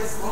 Ну,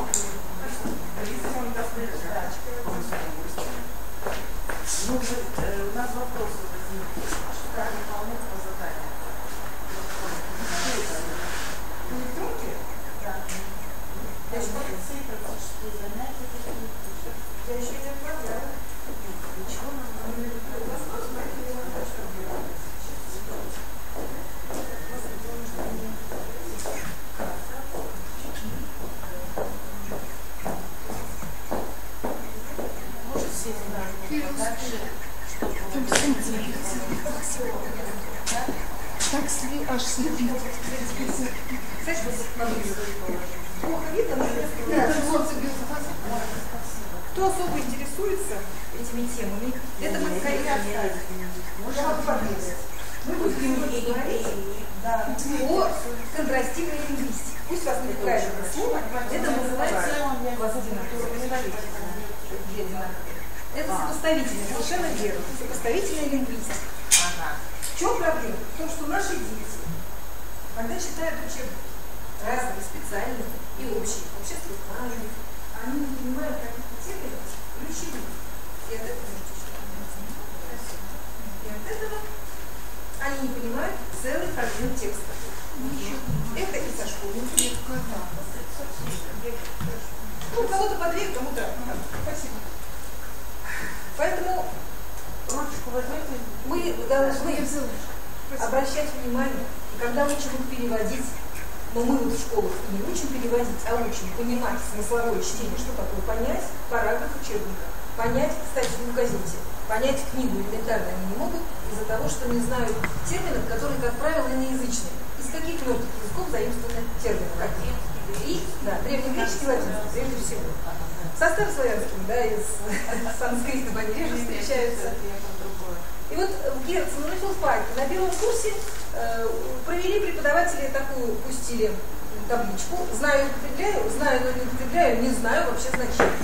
вообще значения.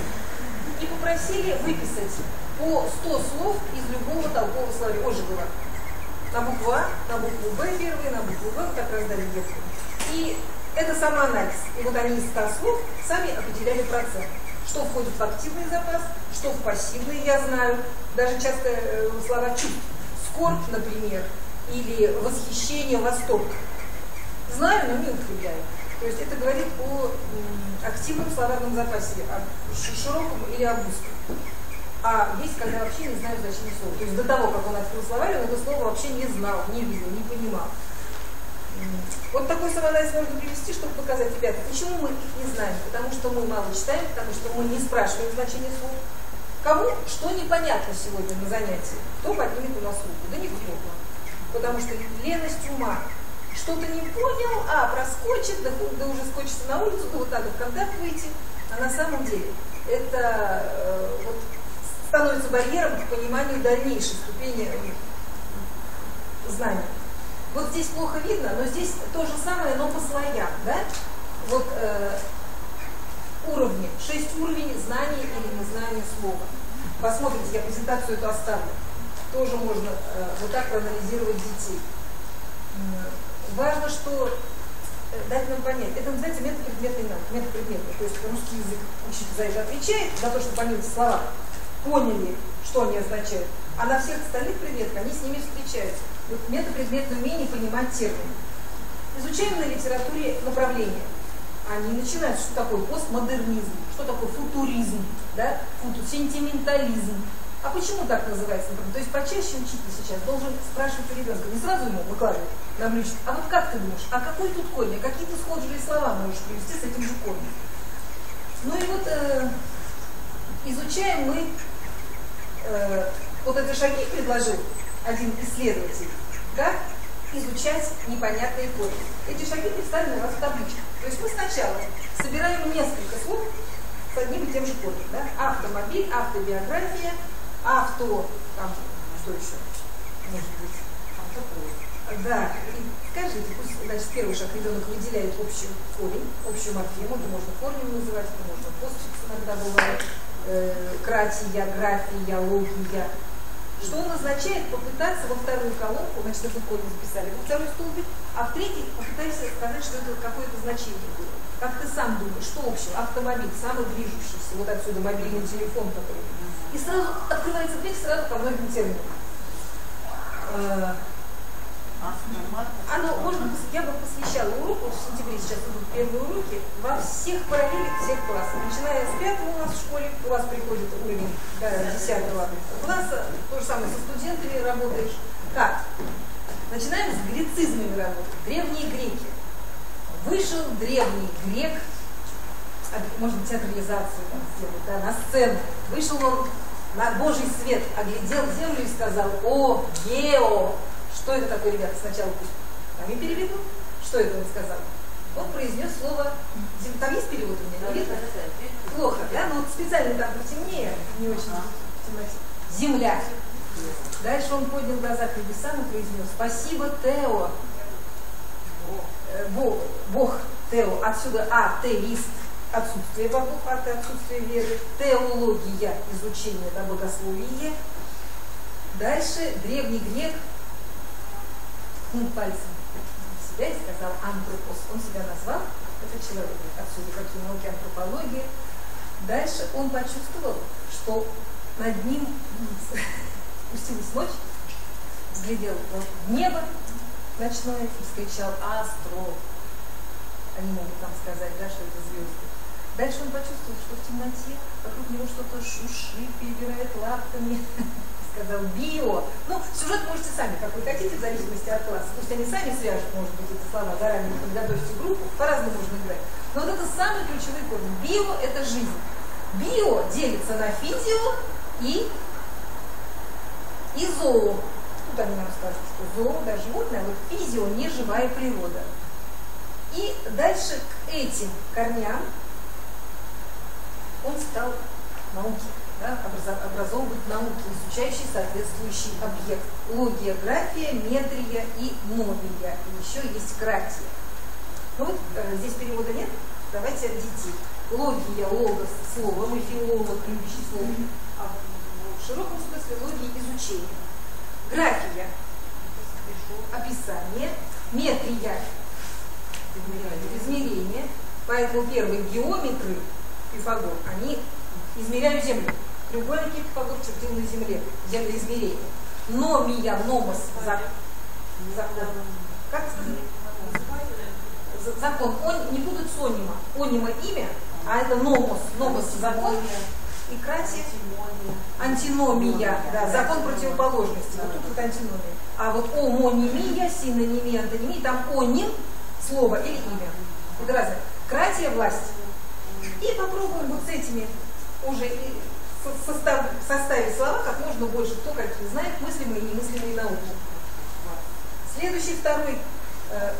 И попросили выписать по 100 слов из любого толкового словаря Ожегова. На букву А, на букву Б первые, на букву В, как раз дали Герцена. И это самоанализ. И вот они из 100 слов сами определяли процент. Что входит в активный запас, что в пассивный, я знаю. Даже часто э, слова чувств. Скорбь, например, или восхищение, восторг. Знаю, но не употребляю. То есть это говорит о активном словарном запасе, о широком или об узком. А есть, когда вообще не знаю значения слова. То есть до того, как он открыл словарь, он это слово вообще не знал, не видел, не понимал. Вот такой самоанализ можно привести, чтобы показать, ребята, почему мы их не знаем? Потому что мы мало читаем, потому что мы не спрашиваем значение слов. Кому что непонятно сегодня на занятии? Кто поднимет у нас руку? Да никто. Потому что леность ума. Что-то не понял, а проскочит, да, да уже скочится на улицу, да вот надо в контакт выйти. А на самом деле это э, вот, становится барьером к пониманию дальнейшей ступени э, знаний. Вот здесь плохо видно, но здесь то же самое, но по слоям, да? Вот э, уровни, шесть уровней знания или незнания слова. Посмотрите, я презентацию эту оставлю. Тоже можно э, вот так проанализировать детей. Важно, что э, дать нам понять. Это называется метод предметной науки, метод предметный. То есть русский язык учитель за это отвечает, за то, они эти слова поняли, что они означают. А на всех остальных предметах они с ними встречаются. Вот метод предметное умение понимать термины. Изучаем на литературе направления. Они начинают, что такое постмодернизм, что такое футуризм, да? Футу, сентиментализм. А почему так называется? То есть почаще учитель сейчас должен спрашивать у ребенка, не сразу ему выкладывать на блюдечко, а вот как ты думаешь, а какой тут корень, а какие ты схожие слова можешь привести с этим же корнем? Ну и вот э, изучаем мы, э, вот это шаги предложил один исследователь, как изучать непонятные корни. Эти шаги представлены у вас в табличке. То есть мы сначала собираем несколько слов с одним и тем же корнем. Да? Автомобиль, автобиография, авто, там, что еще может быть? Да, и скажите, пусть, значит, первый шаг ребенок выделяет общий корень, общую морфему, это можно корнем называть, это можно постфикс иногда бывает, э, кратия, графия, логия. Что он означает попытаться во вторую колонку, значит, эту коду записали, во второй столбик, а в третий попытайся сказать, что это какое-то значение было. Как ты сам думаешь, что общего? Автомобиль, самый движущийся, вот отсюда мобильный телефон такой. И сразу открывается дверь сразу по многим терминам. Э, оно, можно, я бы посвящала урок, вот в сентябре сейчас будут первые уроки, во всех параллелях всех классов. Начиная с пятого у нас в школе, у вас приходит уровень до десятого класса, то же самое со студентами работаешь. Как? Начинаем с грецизмами работать. Древние греки. Вышел древний грек, может быть, театрализацию там сделать, да, на сцену. Вышел он на Божий свет, оглядел землю и сказал, о, Гео, что это такое, ребята, сначала пусть нами переведут. Что это он сказал? Он произнес слово, там есть перевод у меня, не видно? Плохо, да? Но вот специально там потемнее, не очень в темноте. Земля. Дальше он поднял глаза к небесам и произнес, спасибо, Тео. Э, Бог, Бог Тео, отсюда атеист, отсутствие богов, а отсутствие веры, теология, изучение, да, богословие. Дальше древний грек ткнул пальцем себя и сказал антропос. Он себя назвал, это человек, отсюда какие науки антропологии. Дальше он почувствовал, что над ним спустилась ночь, взглядел в небо ночное и вскричал «Астро!» Они могут там сказать, да, что это звезды. Дальше он почувствовал, что в темноте вокруг него что-то шушит, перебирает лапками, сказал био. Ну, сюжет можете сами, как вы хотите, в зависимости от класса. Пусть они сами свяжут, может быть, эти слова, заранее подготовьте группу, по-разному можно играть. Но вот это самый ключевой корень. Био – это жизнь. Био делится на физио и, и зоо. Тут они нам скажут, что зоо, да, животное, а вот физио – не живая природа. И дальше к этим корням он стал науки да, образовывать науки, изучающие соответствующий объект. Логиография, метрия и новия. И еще есть кратия. Ну вот э, здесь перевода нет, давайте от детей. Логия, логос, слово, мы филолог, любящий слово. А в широком смысле логии изучения. Графия, описание, метрия, измерение. Поэтому первые геометры, Пифагор, они измеряют Землю. Треугольники Пифагор чертил на Земле, землеизмерение. Номия, номос, закон. Как сказать? Закон. Он, не будут с онима. Имя, а это номос. Номос закон. И кратия антиномия, да, закон противоположности. Вот тут вот антиномия. А вот омонимия, синонимия, антонимия, там оним, слово или имя. Это разное. Кратия власть. И попробуем вот с этими уже состав, составить слова как можно больше, кто какие знает, мыслимые и немыслимые науки. Следующий, второй, э,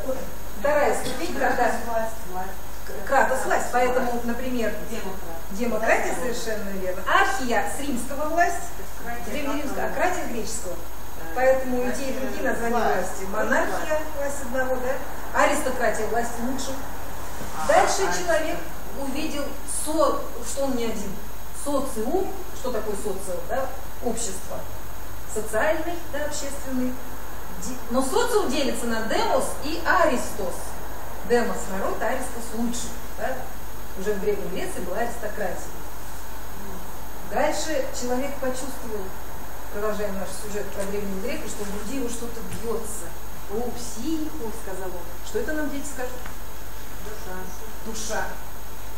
вторая ступень, когда Кратос власть, поэтому, например, демократия совершенно верно. Архия с римского власть, древнеримская, а кратия греческого. Поэтому и те, и другие названия власти. Монархия, власть одного, да? Аристократия, власть лучше. Дальше человек увидел, что он не один социум, что такое социум, да, общество, социальный, да, общественный, но социум делится на демос и аристос. Демос – народ, аристос – лучший. Да? Уже в Древней Греции была аристократия. Дальше человек почувствовал, продолжаем наш сюжет про древнего грека, что в груди его что-то бьется. О, психу, сказал он. Что это нам дети скажут? Душа. Душа.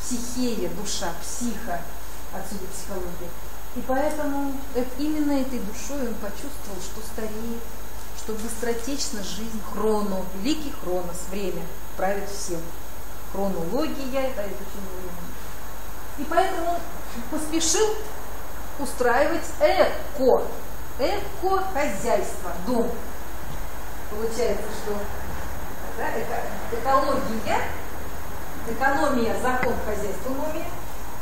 Психея, душа, психа отсюда психология. И поэтому именно этой душой он почувствовал, что стареет, что быстротечна жизнь хроно, великий хронос, время правит всем. Хронология, это очень время. И поэтому он поспешил устраивать эко, эко-хозяйство, дом. Получается, что да, экология, экономия, закон хозяйства, номия,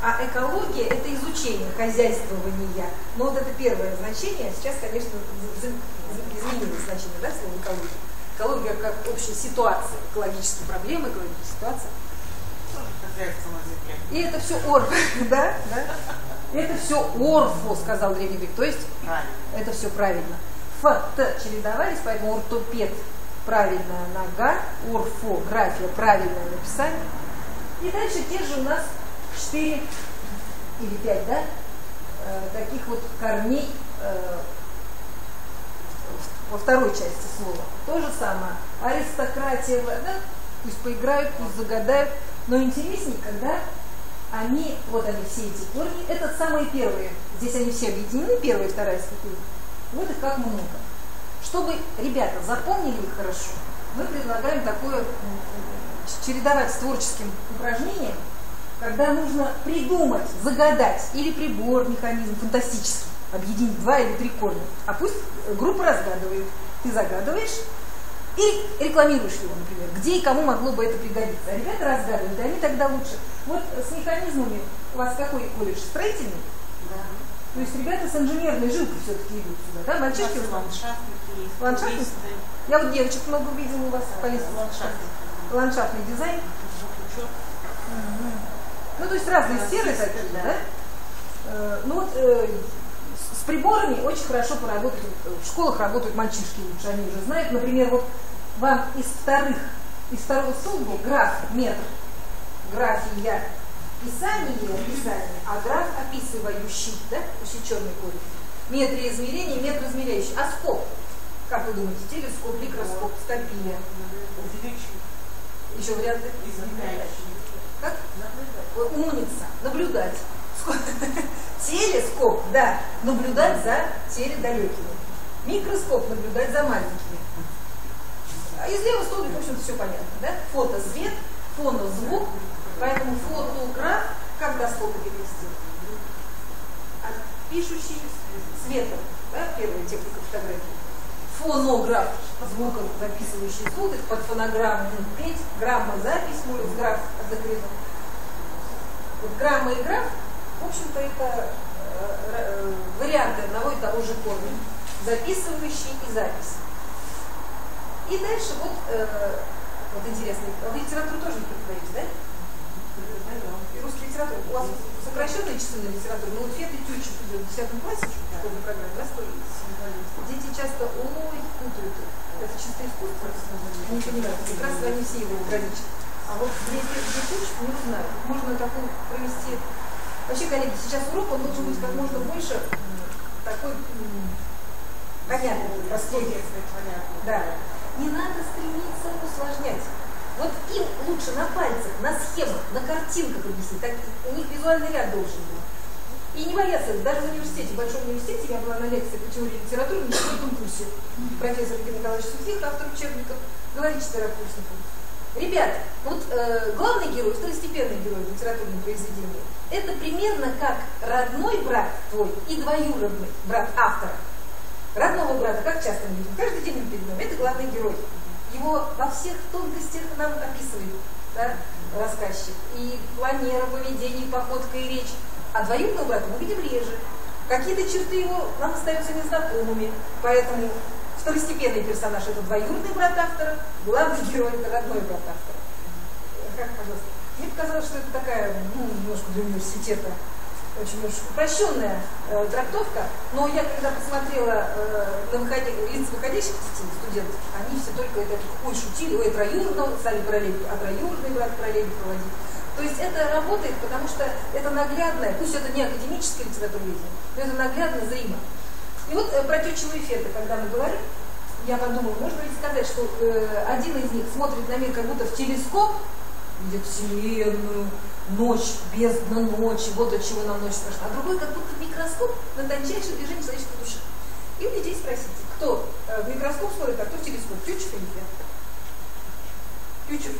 а экология – это изучение хозяйствования. Но вот это первое значение, сейчас, конечно, изменилось значение да, слова экология. Экология как общая ситуация, экологические проблемы, экологическая ситуация. И это все орг, да, да? Это все орфо, сказал древний грек. То есть Правильно. это все правильно. Ф, Т чередовались, поэтому ортопед правильная нога, орфография правильное написание. И дальше те же у нас четыре или пять, да, э, таких вот корней э, во второй части слова. То же самое. Аристократия, да, пусть поиграют, пусть загадают. Но интереснее, когда они, вот они все эти корни, это самые первые. Здесь они все объединены, первая и вторая ступень. Вот их как много. Чтобы ребята запомнили их хорошо, мы предлагаем такое чередовать с творческим упражнением, когда нужно придумать, загадать или прибор, механизм фантастический, объединить два или три корня. А пусть группа разгадывает. Ты загадываешь и рекламируешь его, например, где и кому могло бы это пригодиться. А ребята разгадывают, и они тогда лучше. Вот с механизмами у вас какой колледж? Строительный? Да. То есть ребята с инженерной жилкой все-таки идут сюда, да? Мальчишки? У нас ландшафтники есть. Ландшафтники? Я вот девочек много видела у вас по листу. Ландшафтники. Ландшафтный дизайн. Ну, то есть разные сферы такие, да. Э, Ну вот э, с- приборами очень хорошо поработать. Вот, В школах работают мальчишки лучше, они уже знают. Например, вот вам из вторых, из второго столба граф, метр, графия, писание, описание, а граф описывающий, да, усеченный корень. Метр измерения, метр измеряющий. А скоп? Как вы думаете, телескоп, микроскоп, скопия? Увеличить. Еще варианты? Измеряющий. Как? Умница. Наблюдать. Телескоп, да, наблюдать за теледалекими. Микроскоп наблюдать за маленькими. А из левого столбика, в общем-то, все понятно, да? Фото свет, фонозвук, поэтому фотограф, как дословно перевести? А пишущий светом, да, первая техника фотографии. Фонограф, звуком записывающий звук, под фонограмму петь, грамма запись, может, граф закрыто. Вот грамма и граф, в общем-то, это э, э, варианты одного и того же корня. Записывающий и запись. И дальше вот, э, вот интересно, а вы литературу тоже преподаете, да? И русский литература. У вас сокращенные часы на литературу, но вот Фет и Тючев идет в 10 классе в школьной программе, да, стоит? Дети часто, ой, путают. Это чисто искусство. Не понимают. Как раз они все его ограничат. А вот где где Тючев, не знаю. Можно такой провести... Вообще, коллеги, сейчас урок, он должен быть как можно больше такой понятный, простой. Понятно. Да. Не надо стремиться усложнять. Вот им лучше на пальцах, на схемах, на картинках объяснить. Так, у них визуальный ряд должен быть. И не бояться, даже в университете, в большом университете, я была на лекции по теории литературы на четвертом курсе. Профессор Евгений Николаевич Сухих, автор учебников, говорит четверокурсникам. Ребят, вот э, главный герой, второстепенный герой в литературном произведении, это примерно как родной брат твой и двоюродный брат автора. Родного брата, как часто мы видим, каждый день мы перед это главный герой. Его во всех тонкостях нам описывает да, рассказчик. И планера, поведение, походка и речь. А двоюродного брата мы видим реже. Какие-то черты его нам остаются незнакомыми. Поэтому второстепенный персонаж это двоюродный брат автора, главный герой это родной брат автора. Как, пожалуйста. Мне показалось, что это такая, ну, немножко для университета очень уж упрощенная э, трактовка, но я когда посмотрела э, на выходи, лица выходящих детей, студентов, они все только это ой, шутили, ой, троюродного, стали параллели, а троюродный брат параллели проводить. То есть это работает, потому что это наглядное, пусть это не академическое литературоведение, но это наглядно, зримо. И вот э, про течевые эффекты, когда мы говорим, я подумала, можно ли сказать, что э, один из них смотрит на мир как будто в телескоп, Вселенную, ночь, бездна ночи, вот от чего нам ночь страшна, а другой как будто микроскоп на тончайшее движение человеческой души. И у людей спросите, кто э, в микроскоп смотрит, а кто в телескоп, Тючев или Фет? Тючев.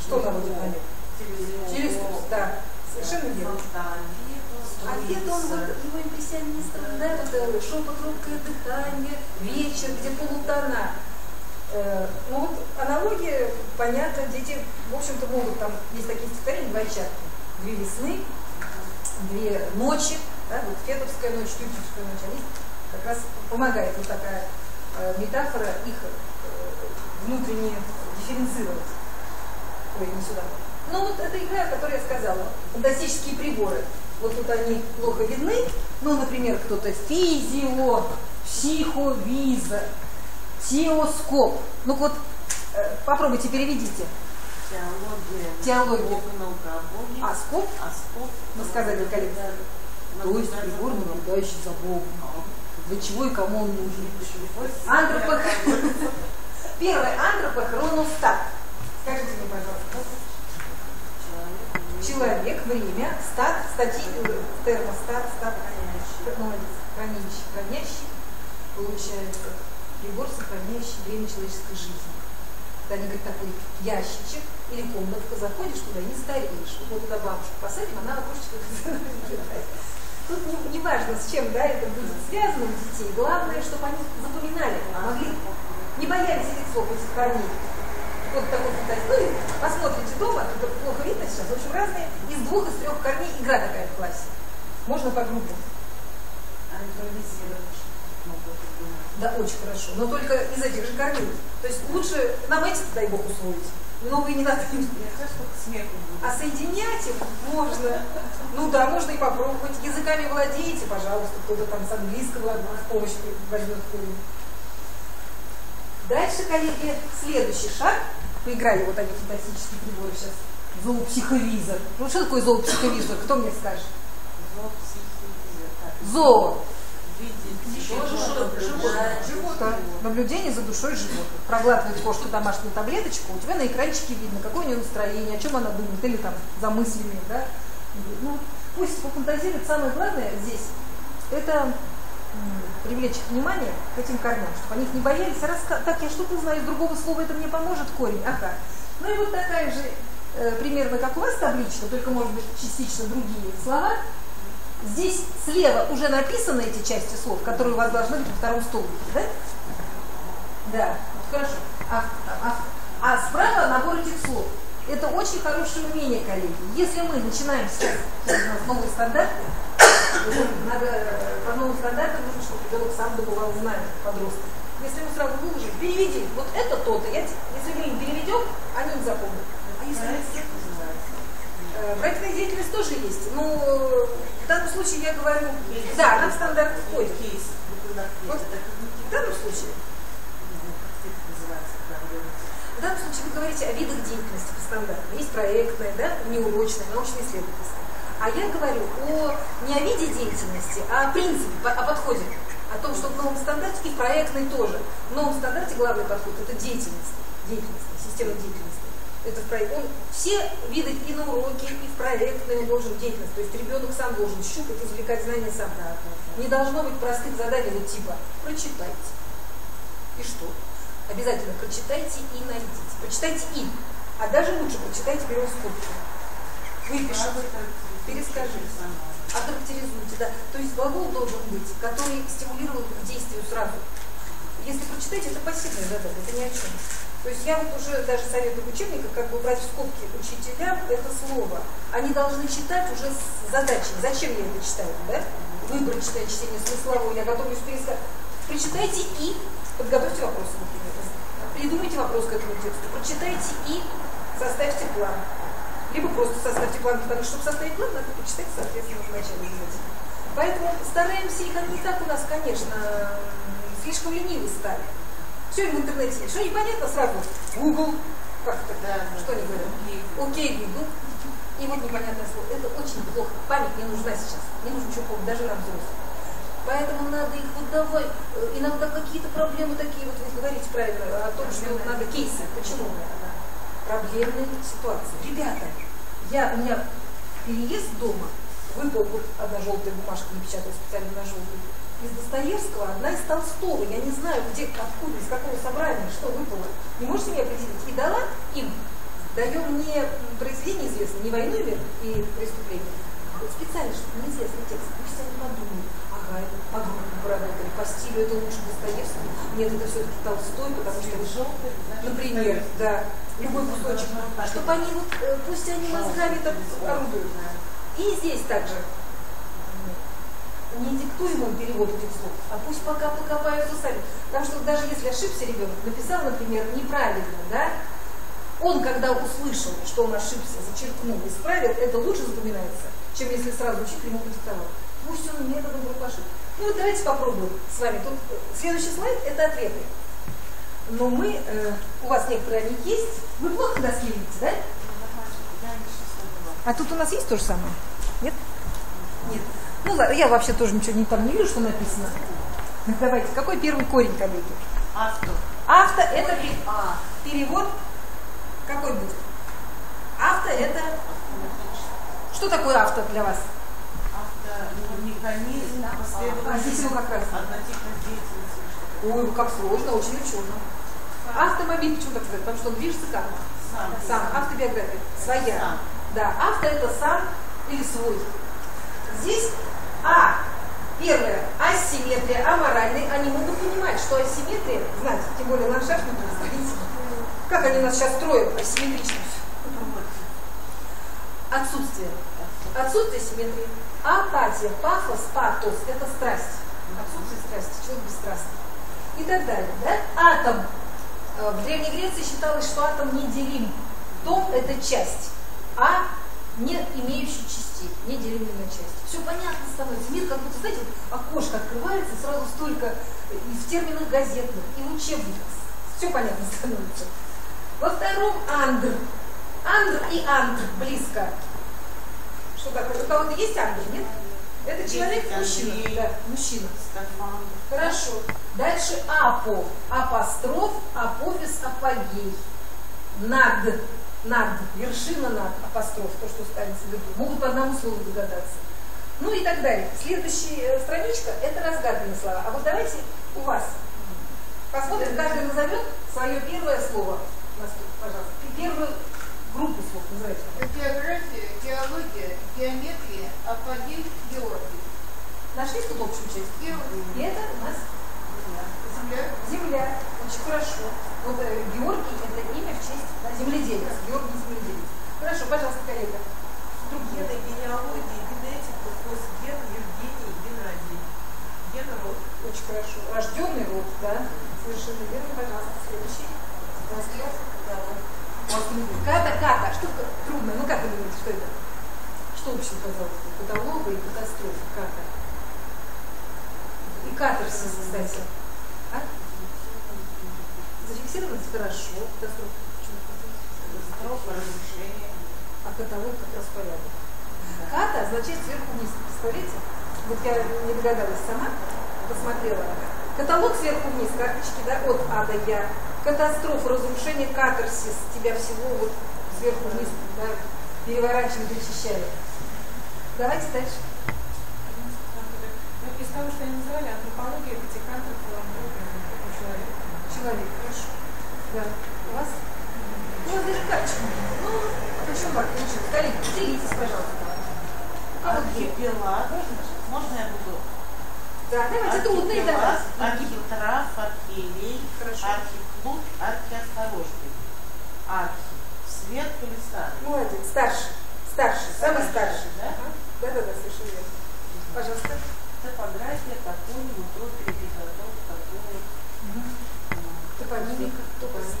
Что наводит на мир? Телескоп, да, совершенно верно. А где-то он, вот, его импрессионистов, да, вот э, шепот, робкое дыхание, вечер, где полутона. Э, ну вот аналогия, понятно, дети, в общем-то, могут там, есть такие стихотворения, два чатки, две весны, две ночи, да, вот Фетовская ночь, Тютчевская ночь, они как раз помогает вот такая э, метафора их э, внутренне дифференцировать. Ой, не сюда. Ну вот эта игра, о которой я сказала, фантастические приборы. вот тут они плохо видны, ну, например, кто-то физио, психовиза, теоскоп. Ну вот, э, попробуйте, переведите. Теология. Теология. Наука о Боге. А скоп? А скоп. Мы сказали, коллеги. То есть прибор, наблюдающий за Богом. Для чего и кому он нужен. Антропох... Первый антропохроностат. Скажите мне, пожалуйста. Человек, время, стат, стати, э, термостат, стат, хранящий, хранящий, получается, прибор, сохраняющий время человеческой жизни. Это они говорят, такой ящичек или комнатка, заходишь туда и не стареешь. Вот туда бабушку посадим, она окошечко Тут не, не важно, с чем да, это будет связано у детей. Главное, чтобы они запоминали, могли, не боялись этих слов, этих вот такой фантазии. Ну посмотрите дома, тут плохо видно сейчас, в общем, разные, из двух, из трех корней игра такая в классе. Можно по группам. Да, очень хорошо. Но только из этих же корней. То есть лучше нам эти, дай бог, усвоить. Новые не надо. А соединять их можно. Ну да, можно и попробовать. Языками владеете, пожалуйста, кто-то там с английского в помощь возьмет Дальше, коллеги, следующий шаг поиграли вот они фантастические приборы сейчас. Зоопсиховизор. Ну что такое зоопсиховизор? Кто мне скажет? Зоо. Наблюдение за душой животных. Проглатывает кошка домашнюю таблеточку, у тебя на экранчике видно, какое у нее настроение, о чем она думает, или там за мыслями, да. Ну, пусть пофантазирует. Самое главное здесь, это привлечь их внимание к этим корням, чтобы они их не боялись. Раз, так, я что-то знаю, из другого слова это мне поможет корень. Ага. Ну и вот такая же, э, примерно как у вас табличка, только может быть частично другие слова. Здесь слева уже написаны эти части слов, которые у вас должны быть во втором столбике, да? Да, хорошо. А, а, а справа набор этих слов. Это очень хорошее умение, коллеги. Если мы начинаем сейчас, у нас новые стандарты, надо по новым стандартам нужно, чтобы ребенок сам добывал знания, подросток. Если мы сразу выложим, переведи, вот это то-то, я, если мы им переведем, они не запомнят. А если э, Проектная деятельность тоже есть, но в данном случае я говорю, да, она в стандарт входит. Вот, в данном случае в данном случае вы говорите о видах деятельности по стандартам. Есть проектная, да, неурочная, научно-исследовательская. А я говорю о не о виде деятельности, а о принципе, о подходе. О том, что в новом стандарте и проектной тоже. В новом стандарте главный подход – это деятельность. Деятельность, система деятельности. Это в проект. Он все виды и на уроке, и в проектной он должен деятельность. То есть ребенок сам должен щупать, извлекать знания сам. Да, Не должно быть простых заданий, вот типа «прочитайте». И что? Обязательно прочитайте и найдите. Прочитайте и. А даже лучше прочитайте, берем скобки. Выпишите перескажите, охарактеризуйте, да. То есть глагол должен быть, который стимулирует к действию сразу. Если прочитаете, это пассивная задача, это ни о чем. То есть я вот уже даже советую в как бы брать в скобки учителям это слово. Они должны читать уже с задачей. Зачем я это читаю, да? Выборочное чтение смысловое, я готовлюсь пересказать. Прочитайте и подготовьте вопросы, например. Придумайте вопрос к этому тексту. Прочитайте и составьте план либо просто составьте план, потому что, чтобы составить план, надо почитать, соответственно, вначале обязательно. Поэтому стараемся их, они так у нас, конечно, слишком ленивы стали. Все в интернете. Что непонятно, сразу Google, как это, да, что они говорят? Окей, Google. И вот непонятное слово. Это очень плохо. Память не нужна сейчас. Не нужно ничего помнить, даже нам взрослым. Поэтому надо их вот давай. Э, иногда какие-то проблемы такие, вот вы говорите правильно, о том, что надо кейсы. Почему? проблемной ситуации. Ребята, я, у меня переезд дома, выпал вот одна желтая бумажка, напечатала специально на желтую, из Достоевского, одна из Толстого. Я не знаю, где, откуда, из какого собрания, что выпало. Не можете мне определить? И дала им. Даем не произведение известное, не войну и преступление. Вот специально, чтобы неизвестный текст. Пусть они подумают ага, это по группу поработали, по стилю это лучше Достоевский, нет, это все-таки Толстой, потому что желтый, например, да, любой кусочек, чтобы они вот, э, пусть они мозгами так орудуют. И здесь также не диктуем им перевод этих слов, а пусть пока покопаются сами. Потому что даже если ошибся ребенок, написал, например, неправильно, да, он, когда услышал, что он ошибся, зачеркнул, исправил, это лучше запоминается, чем если сразу учитель ему продиктовал. Пусть он методом группы ошибок. Ну вот давайте попробуем с вами. Тут следующий слайд – это ответы. Но мы, э, у вас некоторые они есть. Вы плохо доски видите, да? А тут у нас есть то же самое? Нет? Нет. Ну я вообще тоже ничего не, там не вижу, что написано. Давайте, какой первый корень, коллеги? Авто. Авто – это А. перевод. Какой будет? Авто – это… Что такое авто для вас? Авто, ну, механизм, А как раз. Однотипность деятельности. Ой, как сложно, очень учено. Автомобиль почему так сказать? Потому что он движется как? Сам. Сам. Автобиография. Своя. Сам. Да, авто это сам или свой. Здесь А. Первое. Асимметрия, аморальный. Они могут понимать, что асимметрия, знаете, тем более ландшафтники, смотрите, как они нас сейчас строят асимметрично. Отсутствие. Отсутствие симметрии. Апатия, пафос, патос – это страсть. Отсутствие страсти, человек бесстрастный. И так далее. Да? Атом. Э, В Древней Греции считалось, что атом неделим. Том – это часть, а не имеющий частей, неделимый на части. Все понятно становится. Мир как будто, знаете, вот окошко открывается, сразу столько и в терминах газетных, и в учебниках. Все понятно становится. Во втором – андр. Андр и андр близко. Что такое? У кого-то есть андр, нет? Это человек мужчина. Да, мужчина. Хорошо. Дальше апо. Апостроф, апофис, апогей. Над. Над. Вершина над. Апостроф. То, что станется в виду. Могут по одному слову догадаться. Ну и так далее. Следующая э, страничка – это разгаданные слова. А вот давайте у вас посмотрим, каждый назовет свое первое слово. Настя, пожалуйста. Первую группу слов назовите. География, геология, геометрия, апогей, георгий. Нашли тут общую часть? Георгий. И это у нас Земля. Земля. Очень хорошо. Вот э, Георгий – это имя в честь да, земледелец. Георгий земледелец. Хорошо, пожалуйста, коллега. Другие. Гены, генеалогия, генетика, постген, Евгений, Геннадий. Генрод. Очень хорошо. Рожденный род, да? Совершенно верно. Пожалуйста, следующий. Ката, ката. Что такое? трудно? Ну как вы думаете, что это? Что общее, пожалуйста? Каталога и катастрофа. Ката. И катарсис, кстати. А? Зафиксированность? Хорошо. Катастрофа, разрушение. А каталог как раз порядок. Ката означает сверху вниз. Представляете? Вот я не догадалась сама, посмотрела. Каталог сверху вниз, карточки, да, от А до Я. Катастрофа, разрушение, катарсис. Тебя всего вот сверху вниз да, переворачивает, очищает. Давайте дальше. Ну, из того, что они называли, антропология, пятикантов, филантропия, ну, человек. Человек, хорошо. Да. У вас? У вас даже карточка. Ну, почему так? Коллеги, делитесь, пожалуйста. Вот? Архипелаг. Можно я буду? Да, давайте трудные, Архипелаг, да. архитраф, архиелей, архиплут, архиосторожный. Архи. Свет полисады. Молодец, старший. Старший, самый старший. да? Да, да, да, совершенно верно. Пожалуйста. Топография, топоним, утопия, эпизодов, такое. Топонимика, топос.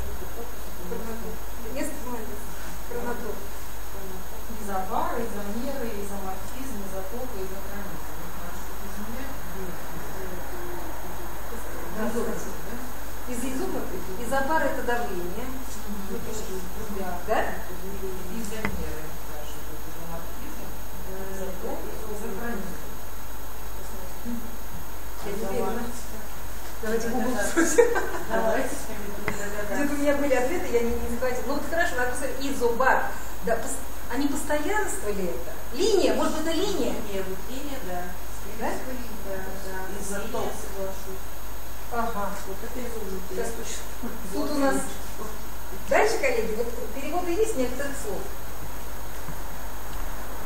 Место. Хронотоп. Изобары, изомеры, изоморфизм, изотопы, кстати. Из изумов, изобар это давление. Да. да? Изомеры даже. Изоморфизм, изотоп, изохрониты. Я не уверена. Давайте Догадаться. у меня были ответы, я не, не захватила. Ну вот хорошо, написали изобар. Да, они постоянство ли это? Линия, может быть, это линия? Не, вот линия, да. Да? Да, да. Изотоп. соглашусь. Ага. Вот это изумруд. Сейчас Тут у нас Дальше, коллеги, вот переводы есть некоторых слов.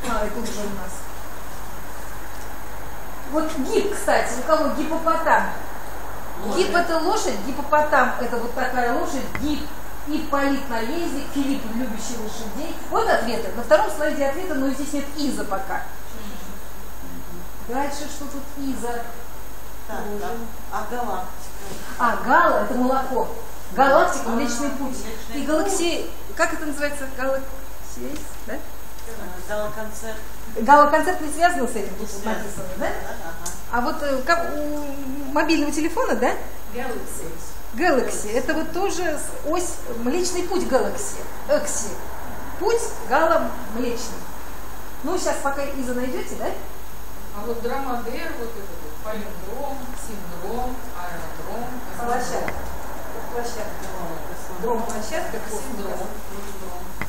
А, и тут же у нас. Вот гип, кстати, у кого гипопотам? Гип это лошадь, гипопотам это вот такая лошадь, гип, Ипполит наездник, Филипп любящий лошадей. Вот ответы. На втором слайде ответы, но здесь нет иза пока. Дальше что тут иза? Так. А галактика? А, гала это молоко. Галактика, Млечный путь. И галаксия, как это называется? Галаксия, да? Гала-концерт. Гала-концерт не связан с этим, тут вот написано, да? А вот э, как у мобильного телефона, да? Galaxy. Galaxy. Это вот тоже ось, Млечный путь Galaxy. Экси. Путь Гала Млечный. Ну, сейчас пока Иза найдете, да? А вот драмадер, вот этот вот, палиндром, синдром, аэродром. Площадка. Площадка. Дром площадка, Синдром.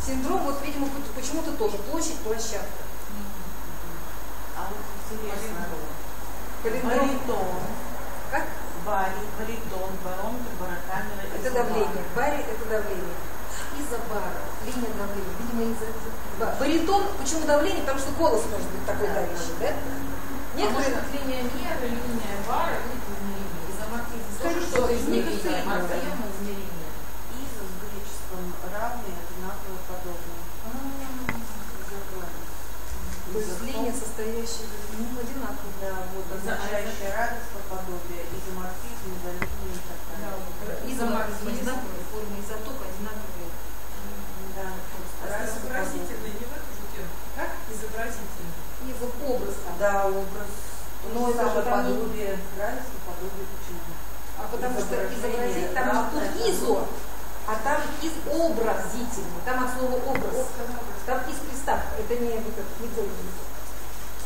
синдром. Вот, видимо, почему-то тоже площадь, площадка. А вот интересно. Баритон. Как? Бари, баритон, барометр, барокамера. Это давление. Бари – это давление. Из-за бара. Линия давления. Видимо, из-за... ба- Баритон. Почему давление? Потому что голос может быть такой давящий, да? Некоторые Некоторые... линия мера, линия бара, линия измерения. Изоморфизм. Скажи, Тоже что что-то измерение, измерение. да. Морфема измерение. Иза в греческом равные, одинаково подобные. Состоящая из ну, одинаковых. Да, вот означающее равенство, подобие, изоморфизм, изолирование и так Да, далее. вот Изоморфизм, одинаковые формы, изотоп одинаковые. Да, изобразительный не в эту же тему? Как? Изобразительный. Там. подобие. Да, образ. Но Ну, это самое же подобие, равенство, подобие, почему? А потому что изобразить, там тут изо, а там изобразительный, там от слова образ. Там из приставка, это не вот это, не двойный.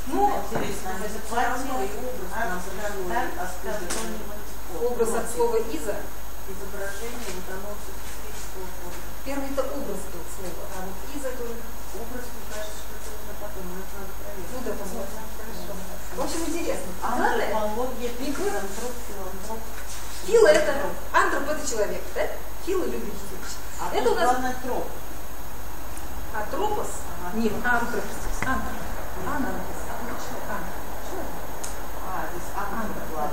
Ну, Интересно, а это платье, образ, аскартоний образ от слова изо, Изображение, вот оно формы. первый это образ был слово, а вот изо тоже, Образ, мне кажется, что это нужно потом, это надо проверить. ну да, посмотрим. Хорошо. В общем, интересно. Главное, Антропология, филантроп, филантроп. фила это, антроп это человек, да? Вещи. А Это у нас- главное троп. А тропос, Ага. нет, антроп, антроп, антроп, антроп. А, здесь антроп, ладно.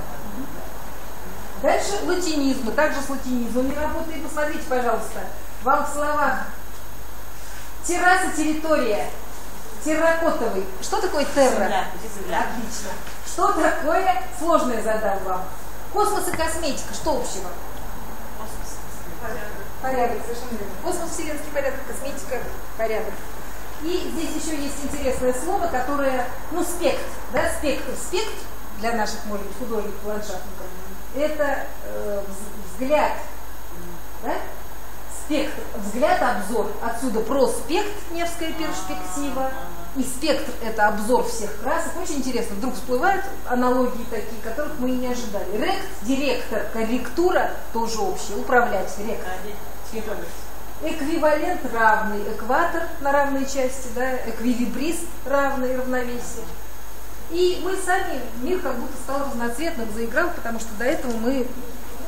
Дальше латинизмы. Также с латинизмами работаем. Посмотрите, пожалуйста. Вам в словах терраса, территория, терракотовый. Что такое терра? Земля, земля. Отлично. Что такое? Сложное задал вам. Космос и косметика. Что общего? Порядок, совершенно верно. Космос, вселенский порядок, косметика, порядок. И здесь еще есть интересное слово, которое, ну, спектр, да, спектр. Спектр для наших, может быть, художников, ландшафтников, это э, вз- взгляд, да? Спектр, взгляд, обзор. Отсюда проспект, Невская перспектива. И спектр – это обзор всех красок. Очень интересно, вдруг всплывают аналогии такие, которых мы и не ожидали. Рект, директор, корректура – тоже общее. Управлять, ректор. Корректировать. Эквивалент равный, экватор на равной части, да, эквилибрист равный, равновесие. И мы сами, мир как будто стал разноцветным, заиграл, потому что до этого мы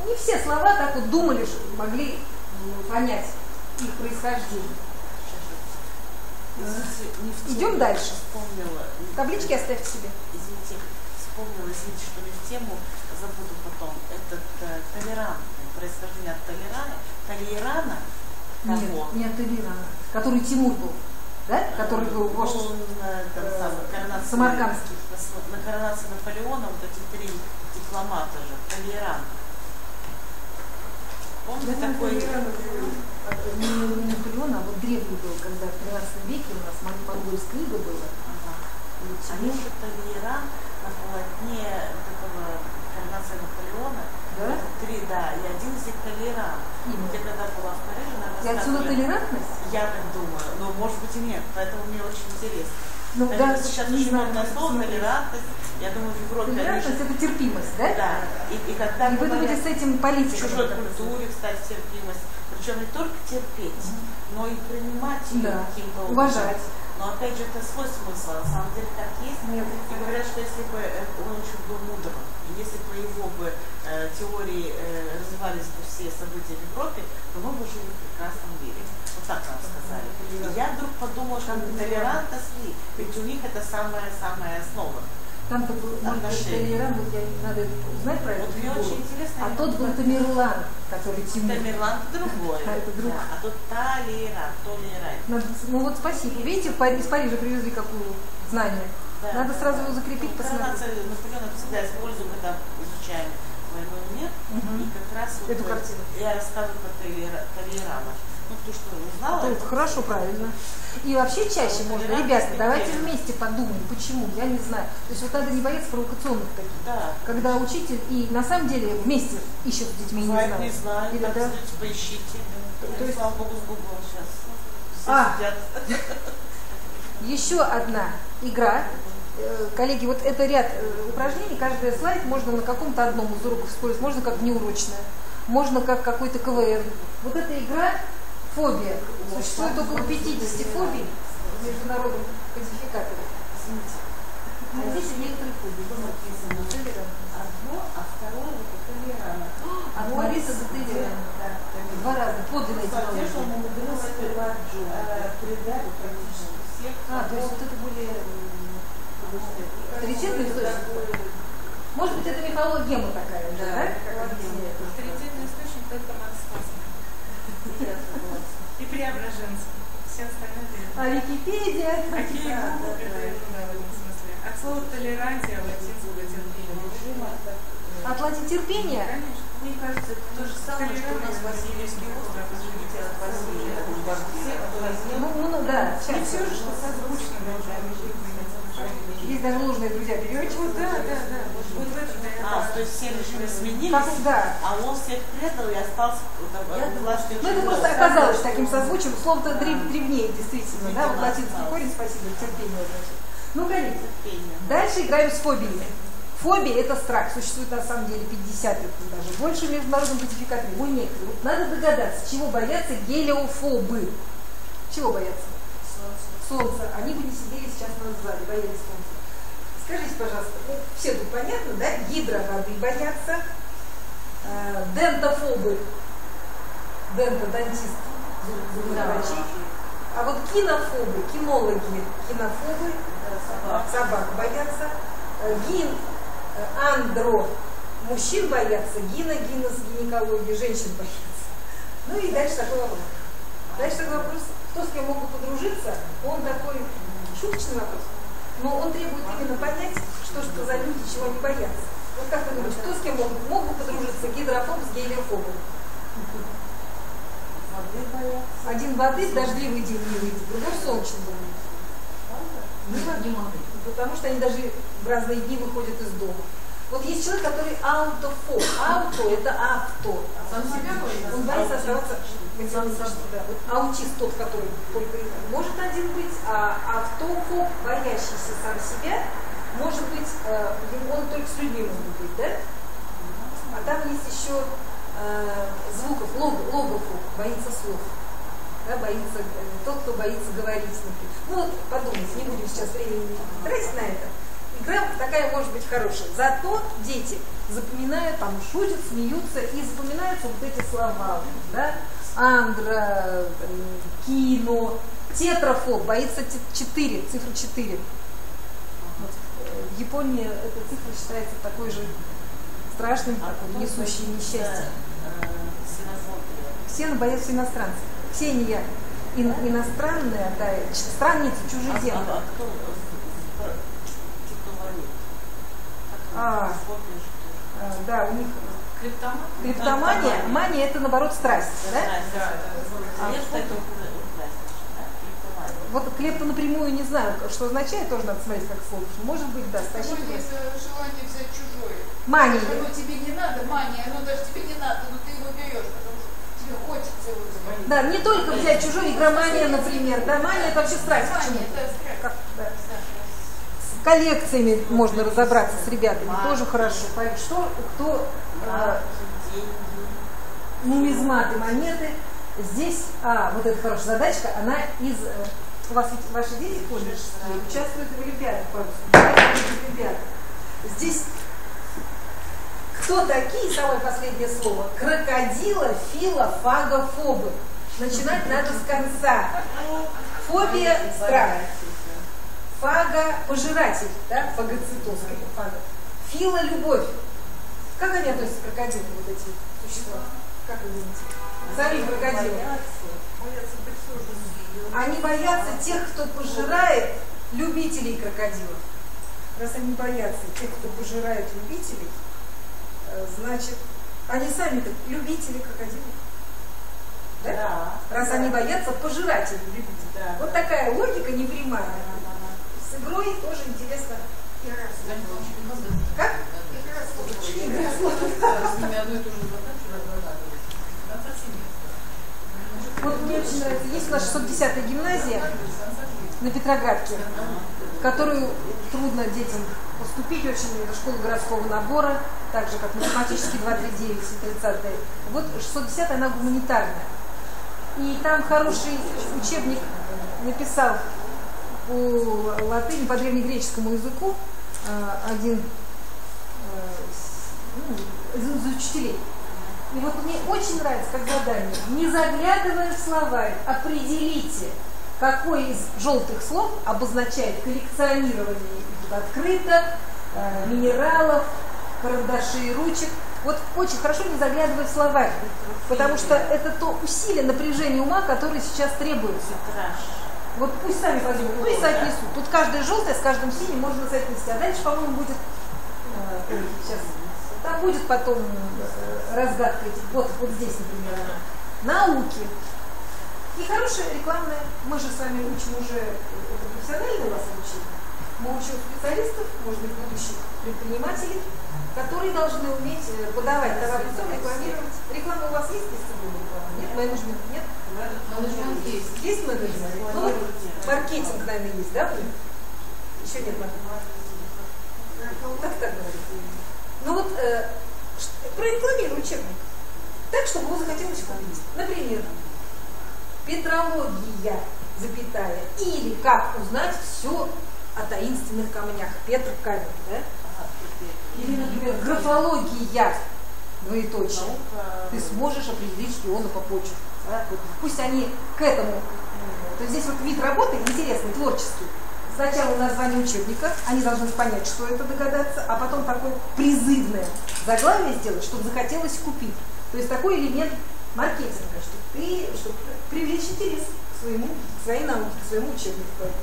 не все слова так вот думали, что могли понять их происхождение. Извините, Идем дальше. Вспомнила. Таблички оставьте себе. Извините, вспомнила, извините, что не в тему, забуду потом. Этот э, толерантный, происхождение от толерана, толерана, того. Нет, не от Элирана, который Тимур был, да? Который был вождь. На, там, э, самый, коронации, Самаркандский. На, коронации Наполеона вот эти три дипломата же, толерант. Помните такой? Э, не, не Наполеон, а вот древний был, когда в 13 веке у нас мон- монгольская книга была. Ага. Они же толеран на полотне вот этого коронации Наполеона. да? Три, да, и один из них толеран. Я когда была в Париже, нам И отсюда толерантность? Я так думаю, но может быть и нет, поэтому мне очень интересно. Ну, Это да, сейчас не очень знаю, слово, смотреть. толерантность. Я думаю, в Европе Толерантность это терпимость, да? Да, и, и когда И вы думаете, с этим в политика? чужой культуре, кстати, терпимость, причем не только терпеть, но и принимать ее Да, каким-то образом. уважать. Но опять же, это свой смысл, на самом деле так есть. Нет. И говорят, что если бы э, он очень был мудрым, и если бы его бы э, теории э, развивались бы все события в Европе, то мы бы жили в прекрасном мире. Вот так нам сказали. И я вдруг подумала, что толерантность ведь у них это самая-самая основа. Быть, Отношения. Толеран, вот я надо узнать про Вот фигуру. очень интересно. А тот был Тамерлан, который Тимур. Тамерлан другой. А это друг. Да, а тут толерант, толерант. Надо- ну вот спасибо. Видите, из Парижа привезли какую знание. Да, Надо да, сразу его закрепить, посмотреть. Наполеона всегда используем, когда изучаем войну мир. И как раз Эту картину. я рассказываю про Толерана. Ну, ты что, узнала? Это хорошо, правильно. И вообще чаще можно, ребята, давайте вместе подумаем, почему, я не знаю. То есть вот надо не бояться провокационных таких. Да. Когда учитель и на самом деле вместе ищут с детьми, не Бывает, знаю. не знаю, Или так да. поищите. То есть- Слава богу, с Google сейчас. Все А. сидят. Еще одна игра. Э, Коллеги, вот это ряд э, упражнений, каждый слайд можно на каком-то одном из уроков использовать, можно как неурочное, можно как какой-то КВН. Вот эта игра фобия. Существует около 50 фобий в международном кодификаторе. Извините. А здесь некоторые фобии. Вот написано. Одно, а второе это толерант. От Мариса до Толеранта. Два раза. Подлинная Смотришь, этимология. он умудрился придать практически всех. А, то есть вот это более авторитетный источник. Может быть, это мифология мы такая уже, да? Авторитетный И Преображенский. Все остальные это А Википедия? Какие Google, это ну да, в этом смысле. От слова толерантия латинского терпения. От латитерпения? Конечно. Мне кажется, это то же самое, что у нас Васильевский остров, извините, от Василия. Все, возьмет, Ну, ну, ну, да, сейчас. все же, что созвучно должно быть. Есть даже ложные друзья переводчики. Да, да, да. А, то есть все режимы сменились, Как, да. а он всех предал и остался там, властью Ну, это просто оказалось таким созвучием. Слово-то древ- древнее, действительно. Да, вот латинский корень, спасибо, терпение, значит. Ну, коллеги, дальше играем с фобиями. Фобия – это страх. Существует на самом деле 50 лет, даже больше в международном кодификаторе. Вы некоторые. Вот надо догадаться, чего боятся гелиофобы. Чего боятся? Солнца. Они бы не сидели сейчас на зале, боялись солнца. Скажите, пожалуйста, ну, все тут понятно, да? Гидро воды боятся, э, дентофобы, денто, дантист, зуб- зубные врачи. А вот кинофобы, кинологи, кинофобы, собак боятся, э, гин, э, андро, мужчин боятся, гина, гинос, гинекология, женщин боятся. Ну и дальше такой вопрос. Дальше такой вопрос, кто с кем могут подружиться, он такой шуточный вопрос, но он требует именно понять, что это за люди, чего они боятся. Вот как вы думаете, кто с кем могут, могут подружиться, гидрофоб с гелиофобом? воды. Один воды в дождливый день не выйдет, другой в солнечный день. Не могу. Потому что они даже в разные дни выходят из дома. Вот есть человек, который аутофоб. Ауто – это авто. Сам себя боится? Он боится оставаться. Вот аутист тот, который только может один быть, а автофоб, боящийся сам себя, может быть, э, он только с людьми может быть, да? А там есть еще э, звуков, лог, логофоб, боится слов. Да, боится, э, тот, кто боится говорить, например. Ну вот, подумайте, не будем сейчас времени тратить на это. Игра такая может быть хорошая. Зато дети запоминают, там шутят, смеются и запоминаются вот эти слова. Да? Андра, э, кино, тетрафоб, боится 4, цифра 4. Вот, э, в Японии эта цифра считается такой же страшным, такой, несущей несчастье. Ксена боятся иностранцев. Ксения ин- иностранная, да, странница, А, чужеземка. а кто, А. Э, Да, у них Криптоман? криптомания, мания это наоборот страсть, да? Да, да. А, да? Криптомания. Вот клепто напрямую не знаю, что означает, тоже надо смотреть как слово. Может быть, да, стащить. Есть э, желание взять чужое. Мания. Оно тебе не надо, мания, оно даже тебе не надо, но ты его берешь, потому что тебе хочется его взять. Да, не только взять чужой, игромания, например. Да, мания это вообще страсть. Почему? Мания, это страсть. Как, да. С коллекциями можно разобраться с ребятами, тоже хорошо. Что, кто э, деньги. нумизматы, монеты. Здесь, а, вот эта хорошая задачка, она из... э, У вас ведь ваши дети ходят, участвуют в Олимпиадах, по-моему, в Олимпиадах. Здесь кто такие, самое последнее слово, крокодила, фила, фагофобы. Начинать надо с конца. Фобия – страх. Фага – пожиратель, да, фагоцитоз, фага. Фила – любовь. Как они относятся к крокодилам, вот эти существа? Как вы думаете? Сами крокодилы. Они боятся тех, кто пожирает любителей крокодилов. Раз они боятся тех, кто пожирает любителей, э, значит, они сами-то любители крокодилов. Да? Да. Раз они боятся эту рыбу. Да. Вот такая логика непрямая. С игрой тоже интересно. Как? С ними одну и ту же задачу разрабатывать. Там совсем нет. Вот мне очень нравится. Есть у нас 610-я гимназия на Петроградке, в которую трудно детям поступить очень. Это школа городского набора, так же, как математический 239 и 30 Вот 610 она гуманитарная. И там хороший учебник написал по латыни, по древнегреческому языку э, один э, ну, из учителей. И вот мне очень нравится, как задание, не заглядывая в словарь, определите, какой из желтых слов обозначает коллекционирование открыто, э, минералов, карандашей и ручек. Вот очень хорошо не заглядывая в словарь, потому что это то усилие, напряжение ума, которое сейчас требуется. Вот пусть сами ну и соотнесут. Тут каждое желтое с каждым синим можно соотнести. А дальше, по-моему, будет э, сейчас. Там будет потом э, разгадка этих. Вот, вот здесь, например, она. Науки. И хорошая рекламная. Мы же с вами учим уже э, профессионально вас обучили. Мы учим специалистов, может быть, будущих предпринимателей, которые должны уметь э, подавать товар рекламировать. Реклама у вас есть, если вы реклама? Нет, менеджмент нет? Менеджмент есть. Есть менеджмент? Ну, вот маркетинг, наверное, есть, да? Еще нет маркетинга. Так, так говорит. Ну вот, э, прорекламируй учебник. Так, чтобы его захотелось купить. Например, петрология, запятая, или как узнать все о таинственных камнях. Петр камень, да? Или, например, графология, двоеточие Наука. ты сможешь определить шпиона по почерку. Да? Вот пусть они к этому. м, То есть здесь вот вид работы интересный, творческий. Сначала название учебника, они должны понять, что это догадаться, а потом такое призывное заглавие сделать, чтобы захотелось купить. То есть такой элемент маркетинга, что ты, чтобы привлечь интерес к своему, к своей науке, к своему учебнику.